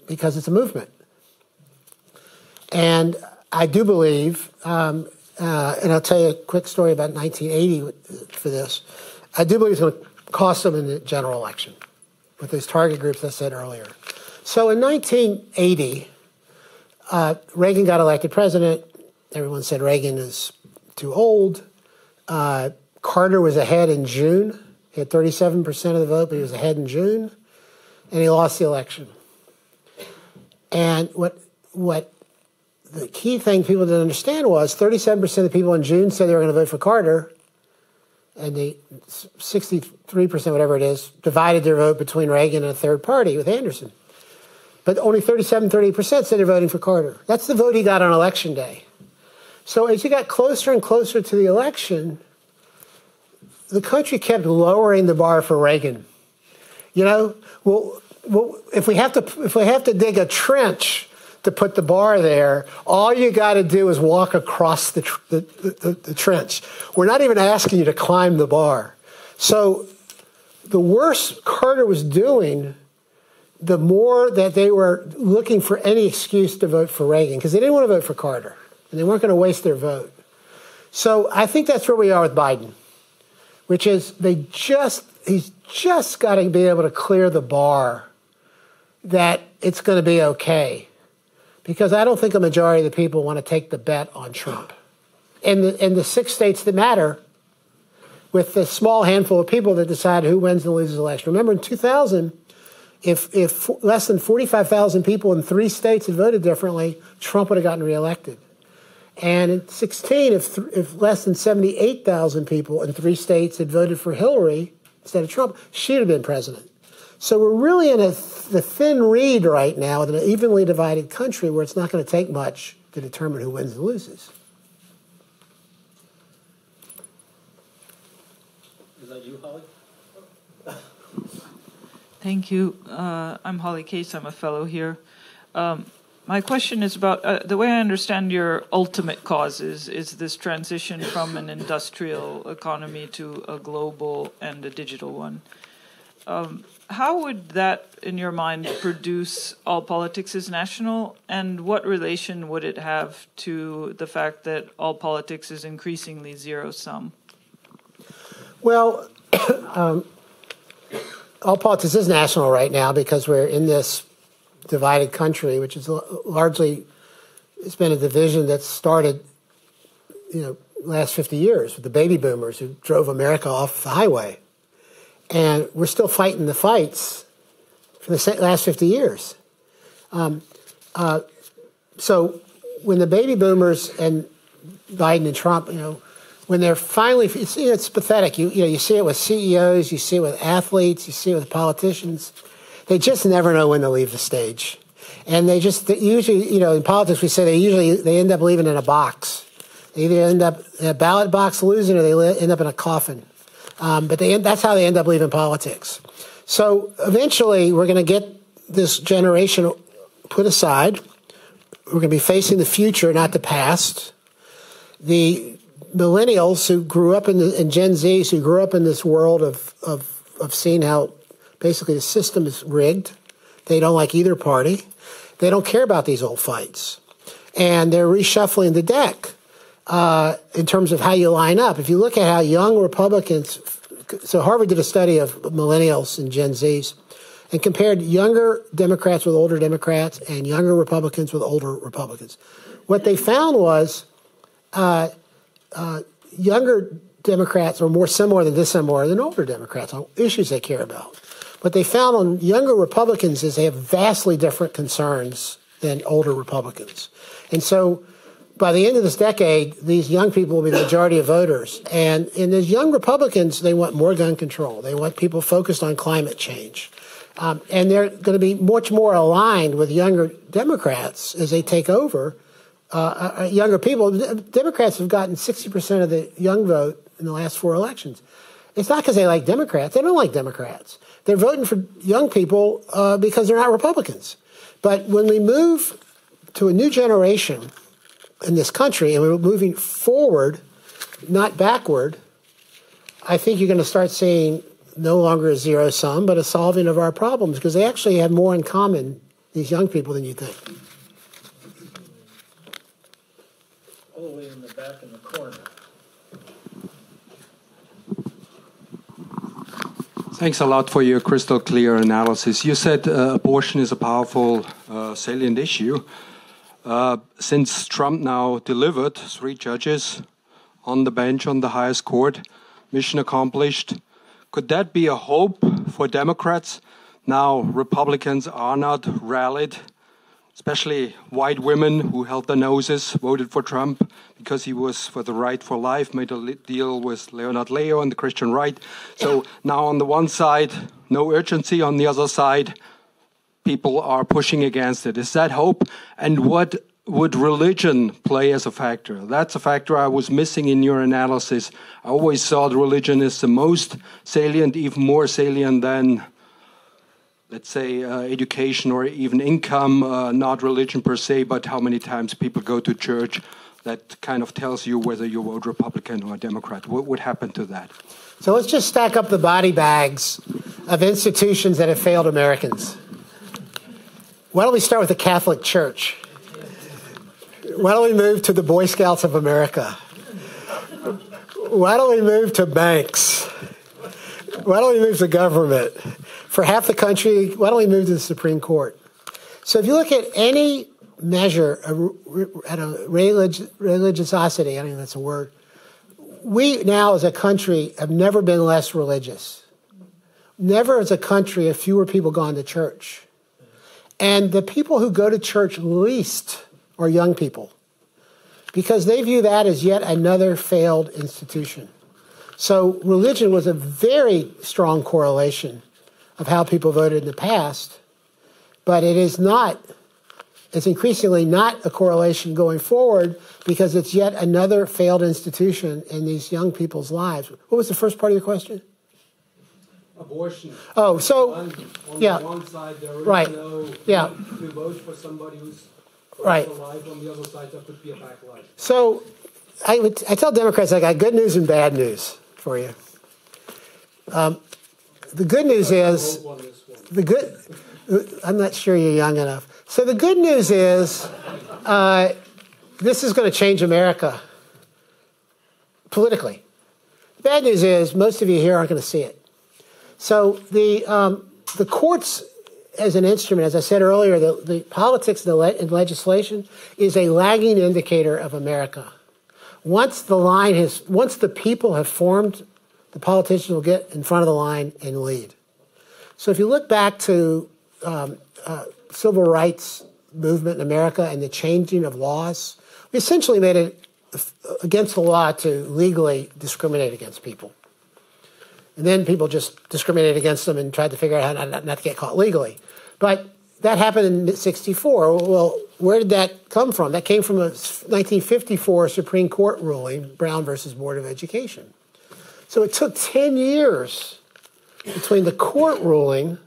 because it's a movement. And I do believe, um, uh, and I'll tell you a quick story about 1980 for this. I do believe it's going to cost them in the general election with those target groups I said earlier. So in 1980, uh, Reagan got elected president. Everyone said Reagan is too old. Uh, Carter was ahead in June. He had 37% of the vote, but he was ahead in June, and he lost the election. And what what the key thing people didn't understand was 37% of the people in June said they were going to vote for Carter, and the 63%, whatever it is, divided their vote between Reagan and a third party with Anderson. But only 37, 30% said they're voting for Carter. That's the vote he got on election day. So as you got closer and closer to the election, the country kept lowering the bar for Reagan. You know, well, well if we have to if we have to dig a trench to put the bar there, all you got to do is walk across the, the, the, the trench. We're not even asking you to climb the bar. So the worse Carter was doing, the more that they were looking for any excuse to vote for Reagan because they didn't want to vote for Carter and they weren't going to waste their vote. So I think that's where we are with Biden, which is they just he's just got to be able to clear the bar that it's going to be okay because I don't think a majority of the people want to take the bet on Trump. In the, in the six states that matter, with the small handful of people that decide who wins and loses the election. Remember, in 2000, if, if less than 45,000 people in three states had voted differently, Trump would have gotten reelected. And in 16, if, if less than 78,000 people in three states had voted for Hillary instead of Trump, she'd have been president. So we're really in a th- the thin reed right now in an evenly divided country where it's not going to take much to determine who wins and loses. Is that you, Holly? Thank you. Uh, I'm Holly Case. I'm a fellow here. Um, my question is about uh, the way I understand your ultimate cause is, is this transition from an industrial economy to a global and a digital one. Um, how would that, in your mind, produce all politics is national, and what relation would it have to the fact that all politics is increasingly zero sum? Well, <coughs> um, all politics is national right now because we're in this divided country, which is largely it's been a division that started, you know, last 50 years with the baby boomers who drove America off the highway. And we're still fighting the fights for the last 50 years. Um, uh, so when the baby boomers and Biden and Trump, you know, when they're finally, it's, you know, it's pathetic. You, you know, you see it with CEOs, you see it with athletes, you see it with politicians they just never know when to leave the stage. And they just they usually, you know, in politics we say they usually they end up leaving in a box. They either end up in a ballot box losing, or they end up in a coffin. Um, but they, that's how they end up leaving politics. So eventually, we're going to get this generation put aside. We're going to be facing the future, not the past. The millennials who grew up in the, and Gen Zs who grew up in this world of, of, of seeing how Basically, the system is rigged. They don't like either party. They don't care about these old fights. And they're reshuffling the deck uh, in terms of how you line up. If you look at how young Republicans, so Harvard did a study of millennials and Gen Zs and compared younger Democrats with older Democrats and younger Republicans with older Republicans. What they found was uh, uh, younger Democrats are more similar than dissimilar than older Democrats on issues they care about. What they found on younger Republicans is they have vastly different concerns than older Republicans. And so by the end of this decade, these young people will be the majority of voters. And in those young Republicans, they want more gun control. They want people focused on climate change. Um, and they're going to be much more aligned with younger Democrats as they take over. Uh, uh, uh younger people, Democrats have gotten 60% of the young vote in the last four elections. It's not because they like Democrats. They don't like Democrats. They're voting for young people uh, because they're not Republicans. But when we move to a new generation in this country and we're moving forward, not backward, I think you're going to start seeing no longer a zero sum, but a solving of our problems because they actually have more in common, these young people, than you think. All the way in the back in the corner. Thanks a lot for your crystal clear analysis. You said uh, abortion is a powerful, uh, salient issue. Uh, since Trump now delivered three judges on the bench on the highest court, mission accomplished. Could that be a hope for Democrats? Now Republicans are not rallied especially white women who held their noses, voted for Trump because he was for the right for life, made a deal with Leonard Leo and the Christian right. So now, on the one side, no urgency, on the other side, people are pushing against it. Is that hope? And what would religion play as a factor? That's a factor I was missing in your analysis. I always thought religion is the most salient, even more salient than let's say, uh, education or even income, uh, not religion per se, but how many times people go to church. That kind of tells you whether you vote Republican or Democrat. What would happen to that? So let's just stack up the body bags of institutions that have failed Americans. Why don't we start with the Catholic Church? Why don't we move to the Boy Scouts of America? Why don't we move to banks? Why don't we move to government? for half the country, why don't we move to the Supreme Court? So if you look at any measure at a relig- religiosity, I don't know if that's a word, we now as a country have never been less religious. Never as a country have fewer people gone to church. And the people who go to church least are young people because they view that as yet another failed institution. So religion was a very strong correlation of how people voted in the past, but it is not, it's increasingly not a correlation going forward because it's yet another failed institution in these young people's lives. What was the first part of your question? Abortion. Oh, so On, on Yeah. side, Right. no Yeah. to vote for somebody who's Right. alive. On the other side, there could be a backlash. So I, would, I tell Democrats I got good news and bad news for you. Um, the good news is Vote on this one. the good. I'm not sure you're young enough. So the good news is uh, this is going to change America politically. The bad news is most of you here aren't going to see it. So the um, the courts as an instrument, as I said earlier, the, the politics and, the le- and legislation is a lagging indicator of America. Once the line has, once the people have formed, the politicians will get in front of the line and lead. So if you look back to um, uh, civil rights movement in America and the changing of laws, we essentially made it against the law to legally discriminate against people. And then people just discriminated against them and tried to figure out how not, not to get caught legally. But that happened in 64. Well, where did that come from? That came from a 1954 Supreme Court ruling, Brown versus Board of Education. So it took 10 years between the court ruling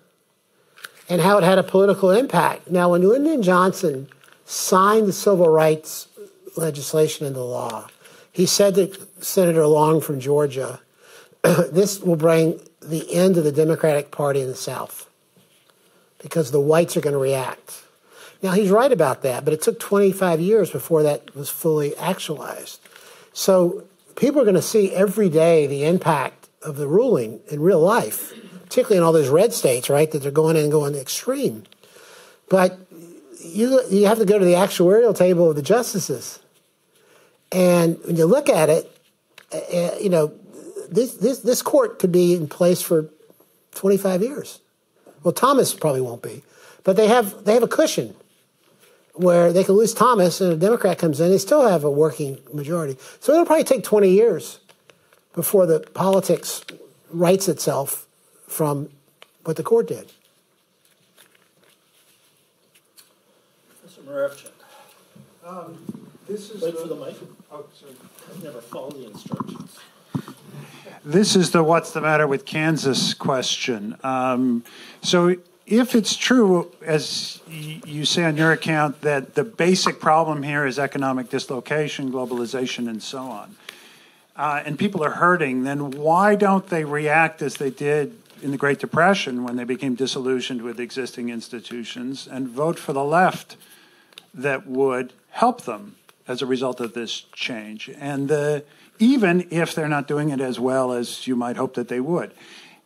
and how it had a political impact. Now, when Lyndon Johnson signed the civil rights legislation into law, he said to Senator Long from Georgia, <coughs> this will bring the end of the Democratic Party in the South because the whites are going to react. Now, he's right about that, but it took 25 years before that was fully actualized. So people are going to see every day the impact of the ruling in real life, particularly in all those red states, right, that they're going in and going extreme. But you, you have to go to the actuarial table of the justices. And when you look at it, uh, you know, this, this, this court could be in place for 25 years. Well, Thomas probably won't be, but they have, they have a cushion where they can lose Thomas and a Democrat comes in, they still have a working majority. So it'll probably take 20 years before the politics rights itself from what the court did. Mr. Moravcsik, um, This is wait for the mic. oh, sorry. I've Never follow the instructions. This is the what's the matter with Kansas question. Um, so, if it's true, as you say on your account, that the basic problem here is economic dislocation, globalization, and so on, uh, and people are hurting, then why don't they react as they did in the Great Depression when they became disillusioned with existing institutions and vote for the left that would help them as a result of this change? And the even if they're not doing it as well as you might hope that they would.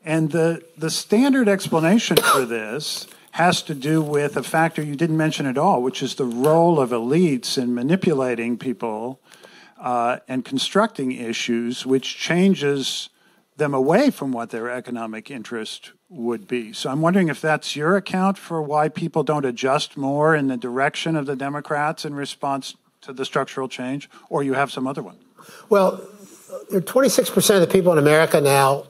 And the, the standard explanation for this has to do with a factor you didn't mention at all, which is the role of elites in manipulating people uh, and constructing issues, which changes them away from what their economic interest would be. So I'm wondering if that's your account for why people don't adjust more in the direction of the Democrats in response to the structural change, or you have some other one. Well, 26% of the people in America now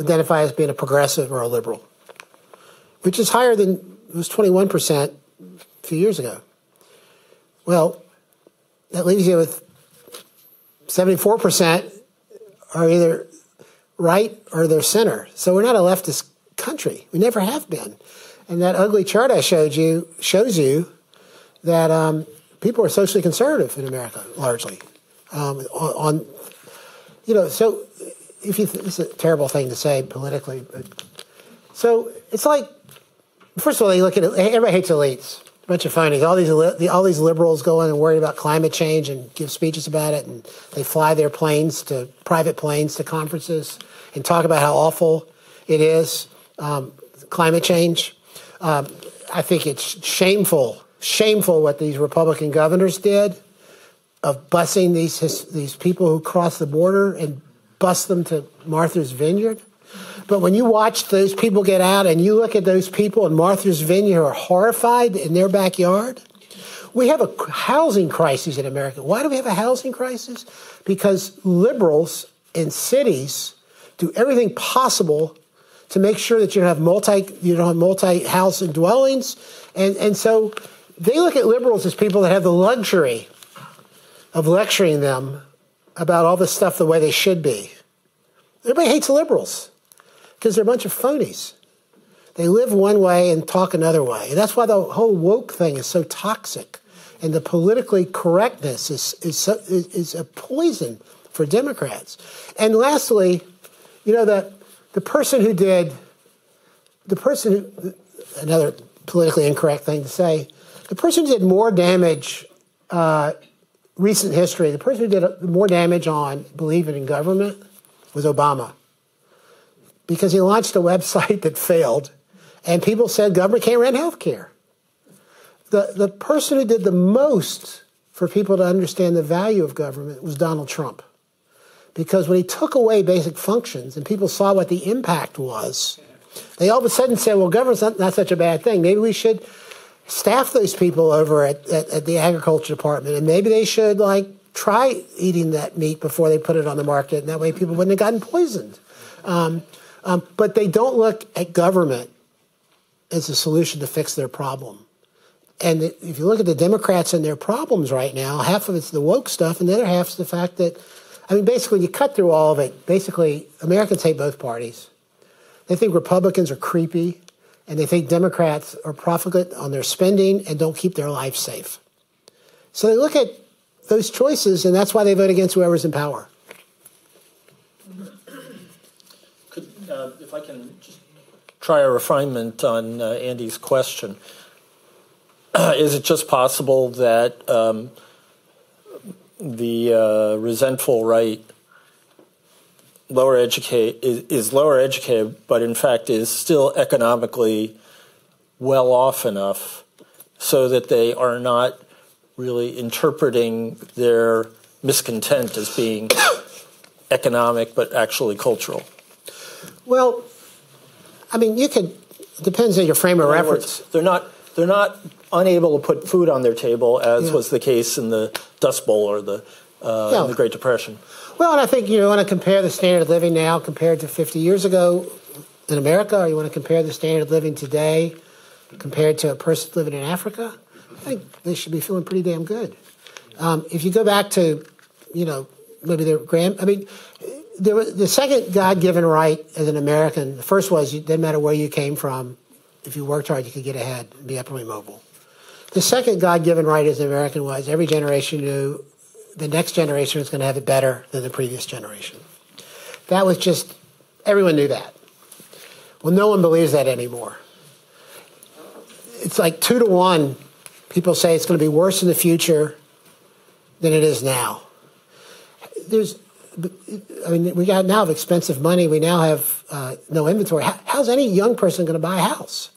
identify as being a progressive or a liberal, which is higher than it was 21% a few years ago. Well, that leaves you with 74% are either right or they're center. So we're not a leftist country. We never have been. And that ugly chart I showed you shows you that um, people are socially conservative in America, largely. Um, on, on, you know, so if you, th- it's a terrible thing to say politically, but so it's like, first of all, you look at it, everybody hates elites. A bunch of findings. All these all these liberals go in and worry about climate change and give speeches about it, and they fly their planes to private planes to conferences and talk about how awful it is, um, climate change. Um, I think it's shameful, shameful what these Republican governors did of busing these these people who cross the border and bus them to Martha's Vineyard. But when you watch those people get out and you look at those people in Martha's Vineyard who are horrified in their backyard, we have a housing crisis in America. Why do we have a housing crisis? Because liberals in cities do everything possible to make sure that you don't have multi you don't have multi house and dwellings, and and so they look at liberals as people that have the luxury of lecturing them about all this stuff the way they should be. Everybody hates liberals. Because they're a bunch of phonies. They live one way and talk another way. And that's why the whole woke thing is so toxic. And the politically correctness is, is, so, is, is a poison for Democrats. And lastly, you know, the, the person who did, the person who, another politically incorrect thing to say, the person who did more damage, uh, recent history, the person who did more damage on believing in government was Obama. Because he launched a <laughs> website that failed and people said government can't run health care. The, the person who did the most for people to understand the value of government was Donald Trump. Because when he took away basic functions and people saw what the impact was, they all of a sudden said, well, government's not, not such a bad thing. Maybe we should staff those people over at, at, at, the agriculture department and maybe they should like try eating that meat before they put it on the market and that way people wouldn't have gotten poisoned um, um, but they don't look at government as a solution to fix their problem. And if you look at the Democrats and their problems right now, half of it's the woke stuff, and the other half is the fact that, I mean, basically, you cut through all of it. Basically, Americans hate both parties. They think Republicans are creepy, and they think Democrats are profligate on their spending and don't keep their lives safe. So they look at those choices, and that's why they vote against whoever's in power. Could, uh, if I can just try a refinement on uh, Andy's question. <clears throat> is it just possible that um, the uh, resentful right lower educate is, is, lower educated, but in fact is still economically well off enough so that they are not really interpreting their miscontent as being <coughs> economic but actually cultural? Well, I mean, you could depends on your frame of reference. Words, they're not they're not unable to put food on their table as yeah. was the case in the Dust Bowl or the uh, no. the Great Depression. Well, and I think you want to compare the standard of living now compared to 50 years ago in America, or you want to compare the standard of living today compared to a person living in Africa. I think they should be feeling pretty damn good. Um, if you go back to, you know, maybe their grand, I mean, the, the second God given right as an American, the first was it didn't matter where you came from. If you worked hard, you could get ahead and be upwardly mobile. The second God given right as an American was every generation knew the next generation was going to have it better than the previous generation. That was just, everyone knew that. Well, no one believes that anymore. It's like two to one. People say it's going to be worse in the future than it is now. There's I mean, we got now have expensive money. We now have uh, no inventory. How, how's any young person going to buy a house?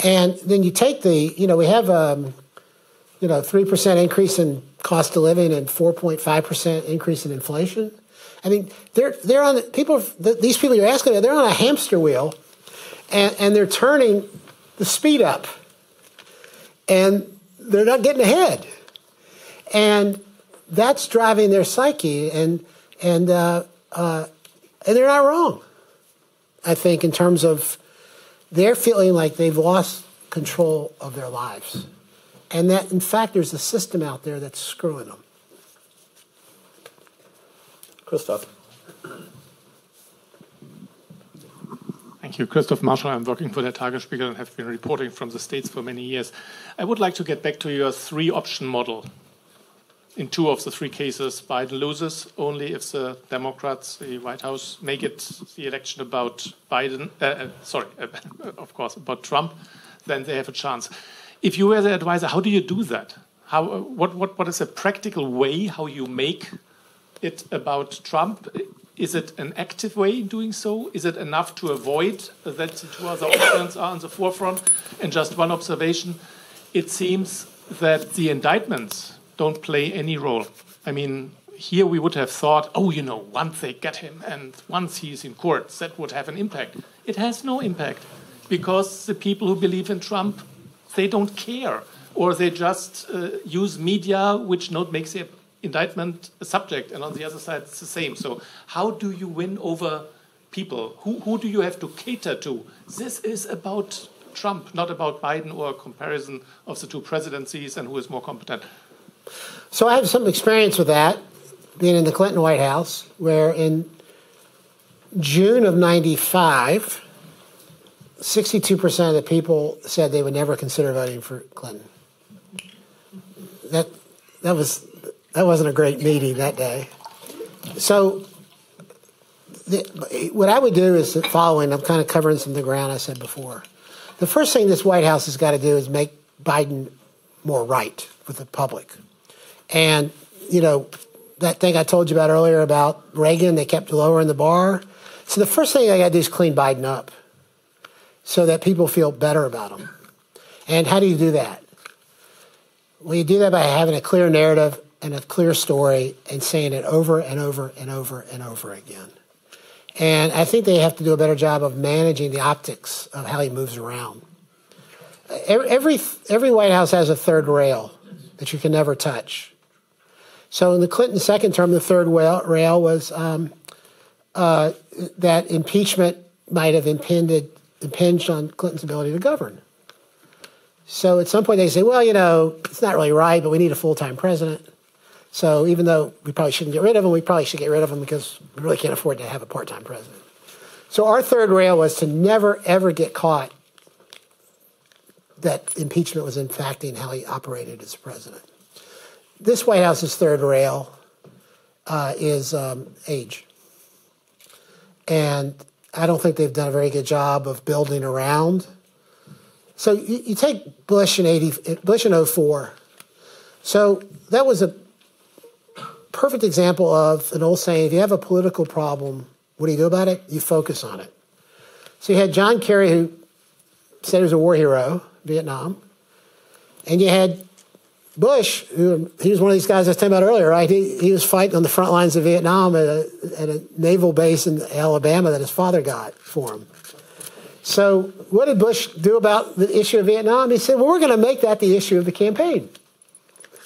And then you take the, you know, we have, um, you know, three percent increase in cost of living and four point five percent increase in inflation. I mean, they're they're on people. These people you're asking, they're on a hamster wheel, and, and they're turning the speed up, and they're not getting ahead, and that's driving their psyche and and uh, uh, and they're not wrong. I think in terms of they're feeling like they've lost control of their lives, and that in fact there's a system out there that's screwing them. Christoph. Thank you. Christoph Marschall. I'm working for the Tagesspiegel and have been reporting from the States for many years. I would like to get back to your three option model in two of the three cases, Biden loses only if the Democrats, the White House, make it the election about Biden, uh, uh sorry, uh, <laughs> of course, about Trump, then they have a chance. If you were the advisor, how do you do that? How, what, what, what is a practical way how you make it about Trump? Is it an active way in doing so? Is it enough to avoid that the two other options are on the forefront? And just one observation it seems that the indictments don't play any role. I mean, here we would have thought, oh, you know, once they get him and once he's in court, that would have an impact. It has no impact because the people who believe in Trump, they don't care, or they just uh, use media which not makes the indictment a subject, and on the other side it's the same. So how do you win over people? Who, who do you have to cater to? This is about Trump, not about Biden or a comparison of the two presidencies and who is more competent. So I have some experience with that, being in the Clinton White House, where in June of 95, 62% of the people said they would never consider voting for Clinton. That, that, was, that wasn't a great meeting that day. So, the, what I would do is the following I'm kind of covering some of the ground I said before. The first thing this White House has got to do is make Biden more right with the public. And, you know, that thing I told you about earlier about Reagan, they kept lowering the bar. So the first thing I got to do is clean Biden up so that people feel better about him. And how do you do that? Well, you do that by having a clear narrative and a clear story and saying it over and over and over and over again. And I think they have to do a better job of managing the optics of how he moves around. Every, every White House has a third rail that you can never touch. So in the Clinton second term, the third rail was um, uh, that impeachment might have impinged, impinged on Clinton's ability to govern. So at some point they say, well, you know, it's not really right, but we need a full time president. So even though we probably shouldn't get rid of him, we probably should get rid of him because we really can't afford to have a part time president. So our third rail was to never, ever get caught that impeachment was impacting how he operated as president. This White House's third rail uh, is um, age. And I don't think they've done a very good job of building around. So you, you take Bush in 80, Bush in 04. So that was a perfect example of an old saying if you have a political problem, what do you do about it? You focus on it. So you had John Kerry, who said he was a war hero, Vietnam. And you had Bush, who he was one of these guys I was talking about earlier, right? He, he was fighting on the front lines of Vietnam at a, at a naval base in Alabama that his father got for him. So, what did Bush do about the issue of Vietnam? He said, Well, we're going to make that the issue of the campaign.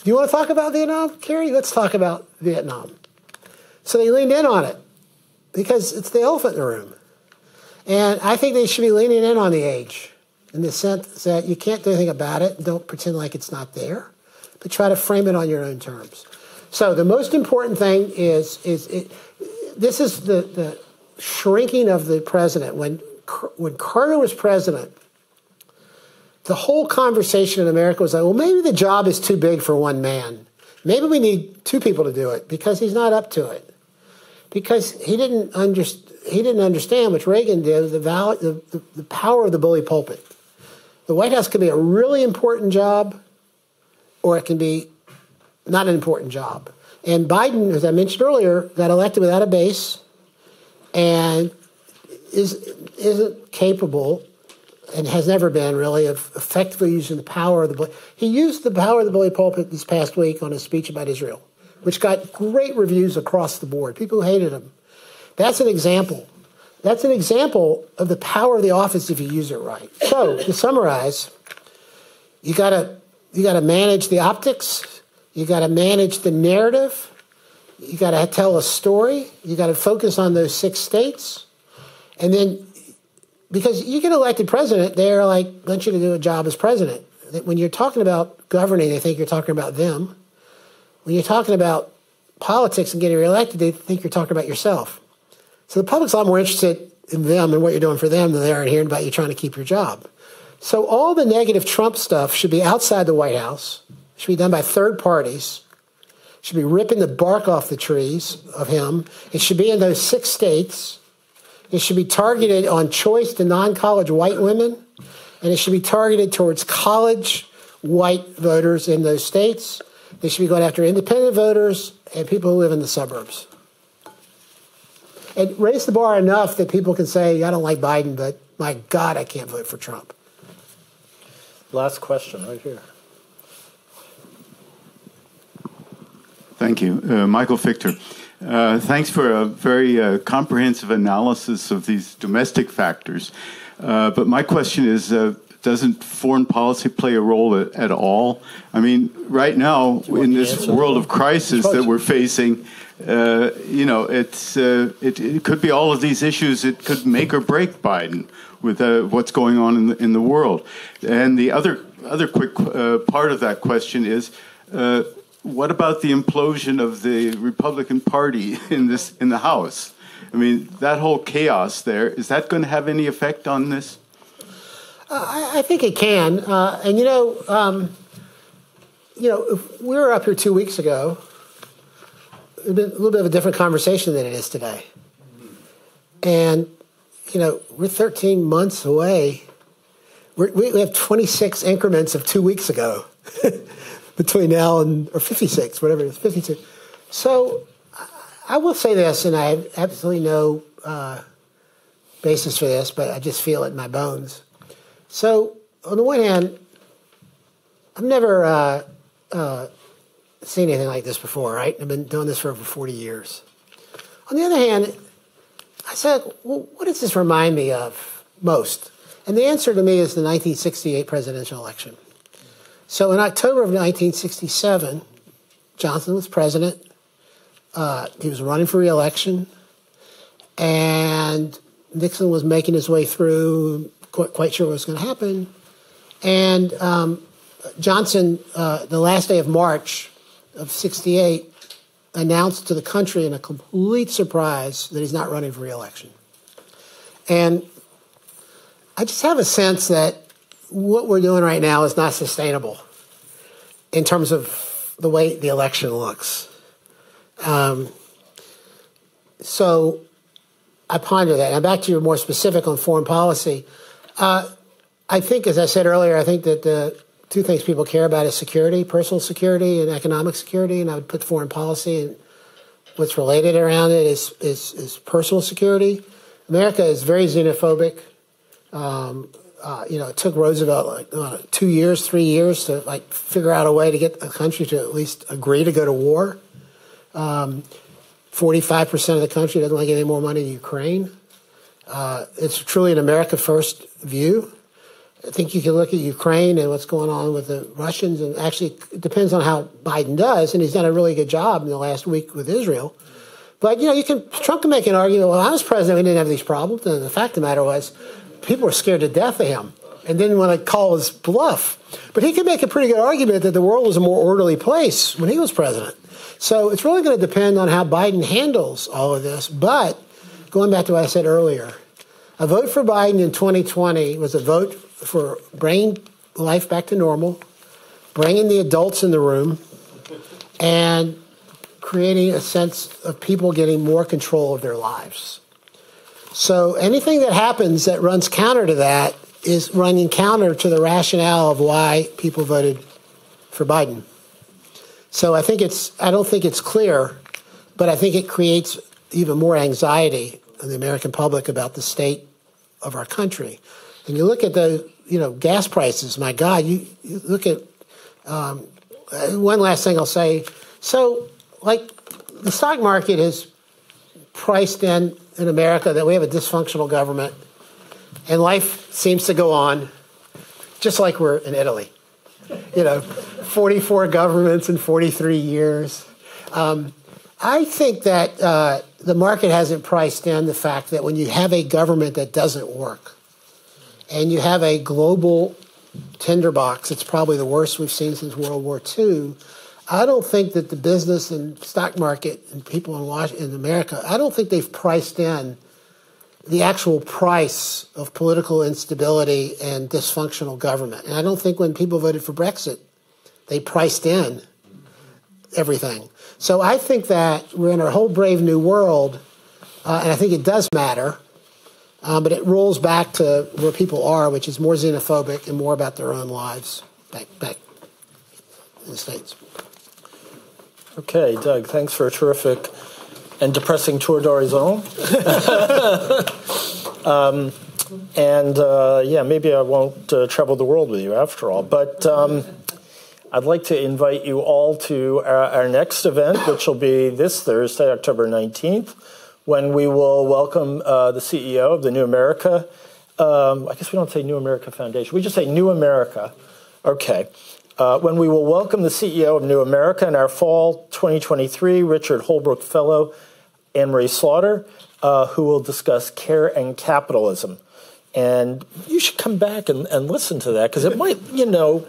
Do you want to talk about Vietnam, Kerry? Let's talk about Vietnam. So they leaned in on it because it's the elephant in the room. And I think they should be leaning in on the age in the sense that you can't do anything about it. Don't pretend like it's not there, but try to frame it on your own terms. So the most important thing is is it, this is the, the shrinking of the president. When when Carter was president, the whole conversation in America was like, well, maybe the job is too big for one man. Maybe we need two people to do it because he's not up to it. Because he didn't understand he didn't understand, Reagan did, the, value, the, the, the power of the bully pulpit. The White House can be a really important job, or it can be not an important job. And Biden, as I mentioned earlier, got elected without a base and is, isn't capable and has never been really of effectively using the power of the bully. He used the power of the bully pulpit this past week on a speech about Israel, which got great reviews across the board. People hated him. That's an example that's an example of the power of the office if you use it right. So, to summarize, you gotta you gotta manage the optics, you gotta manage the narrative, you gotta tell a story, you gotta focus on those six states, and then because you get elected president, they're like want you to do a job as president. When you're talking about governing, they think you're talking about them. When you're talking about politics and getting reelected, they think you're talking about yourself. So the public's a lot more interested in them and what you're doing for them than they are in hearing about you trying to keep your job. So all the negative Trump stuff should be outside the White House, should be done by third parties, should be ripping the bark off the trees of him. It should be in those six states. It should be targeted on choice to non college white women, and it should be targeted towards college white voters in those states. They should be going after independent voters and people who live in the suburbs and raise the bar enough that people can say, I don't like Biden, but my God, I can't vote for Trump. Last question right here. Thank you. Uh, Michael Fichter. Uh, thanks for a very uh, comprehensive analysis of these domestic factors. Uh, but my question is uh, doesn't foreign policy play a role at, at all? I mean, right now, in this world of crisis that we're facing, uh, you know, it's uh, it, it, could be all of these issues. It could make or break Biden with uh, what's going on in the, in the world. And the other other quick uh, part of that question is, uh, what about the implosion of the Republican Party <laughs> in this in the House? I mean, that whole chaos there, is that going to have any effect on this? Uh, I, I, think it can. Uh, and, you know, um, you know, we were up here two weeks ago, a little bit of a different conversation than it is today. And, you know, we're 13 months away. We're, we have 26 increments of two weeks ago <laughs> between now and, or 56, whatever it is, 52. So I will say this, and I have absolutely no uh, basis for this, but I just feel it in my bones. So, on the one hand, I've never uh, uh, seen anything like this before, right? I've been doing this for over 40 years. On the other hand, I said, well, what does this remind me of most? And the answer to me is the 1968 presidential election. So in October of 1967, Johnson was president. Uh, he was running for reelection, and Nixon was making his way through, quite, quite sure what was going to happen. And um, Johnson, uh, the last day of March of 68, announced to the country in a complete surprise that he's not running for reelection. And I just have a sense that what we're doing right now is not sustainable in terms of the way the election looks. Um, so I ponder that. Now, back to your more specific on foreign policy. Uh, I think, as I said earlier, I think that the two things people care about is security, personal security, and economic security. And I would put foreign policy and what's related around it is, is, is personal security. America is very xenophobic. Um, uh, you know, it took Roosevelt like uh, two years, three years to like figure out a way to get the country to at least agree to go to war. Um, 45% of the country doesn't like any more money to Ukraine. Uh, it's truly an America first view. I think you can look at Ukraine and what's going on with the Russians, and actually, it depends on how Biden does, and he's done a really good job in the last week with Israel. But you know, you can Trump can make an argument. Well, I was president, we didn't have these problems, and the fact of the matter was, people were scared to death of him and didn't want to call his bluff. But he could make a pretty good argument that the world was a more orderly place when he was president. So it's really going to depend on how Biden handles all of this. But going back to what I said earlier, a vote for Biden in 2020 was a vote for bringing life back to normal, bringing the adults in the room, and creating a sense of people getting more control of their lives. So anything that happens that runs counter to that is running counter to the rationale of why people voted for Biden. So I think it's, I don't think it's clear, but I think it creates even more anxiety in the American public about the state of our country. And you look at the, you know, gas prices, my God, you, you look at, um, one last thing I'll say. So, like, the stock market is priced in in America that we have a dysfunctional government and life seems to go on just like we're in Italy you know, 44 governments in 43 years. Um, I think that uh, the market hasn't priced in the fact that when you have a government that doesn't work and you have a global tinderbox, it's probably the worst we've seen since World War II. I don't think that the business and stock market and people in Washington, in America, I don't think they've priced in the actual price of political instability and dysfunctional government. And I don't think when people voted for Brexit, they priced in everything. So I think that we're in a whole brave new world, uh, and I think it does matter. Um, but it rolls back to where people are, which is more xenophobic and more about their own lives back back in the states. Okay, Doug, thanks for a terrific and depressing tour d'horizon. <laughs> um, and uh, yeah, maybe I won't uh, travel the world with you after all. But um, I'd like to invite you all to our, our, next event, which will be this Thursday, October 19th, when we will welcome uh, the CEO of the New America. Um, I guess we don't say New America Foundation, we just say New America. Okay. Uh, when we will welcome the CEO of New America in our fall 2023 Richard Holbrooke Fellow Anne Marie Slaughter, uh, who will discuss care and capitalism. And you should come back and, and listen to that because it might, you know.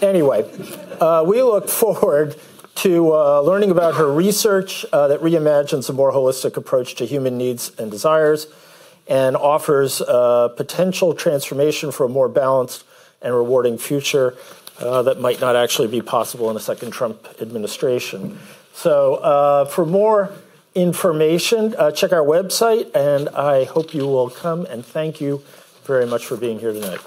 Anyway, uh, we look forward to uh, learning about her research uh, that reimagines a more holistic approach to human needs and desires and offers uh, potential transformation for a more balanced and rewarding future uh, that might not actually be possible in a second Trump administration. So, uh, for more information, check our website, and I hope you will come and thank you very much for being here tonight.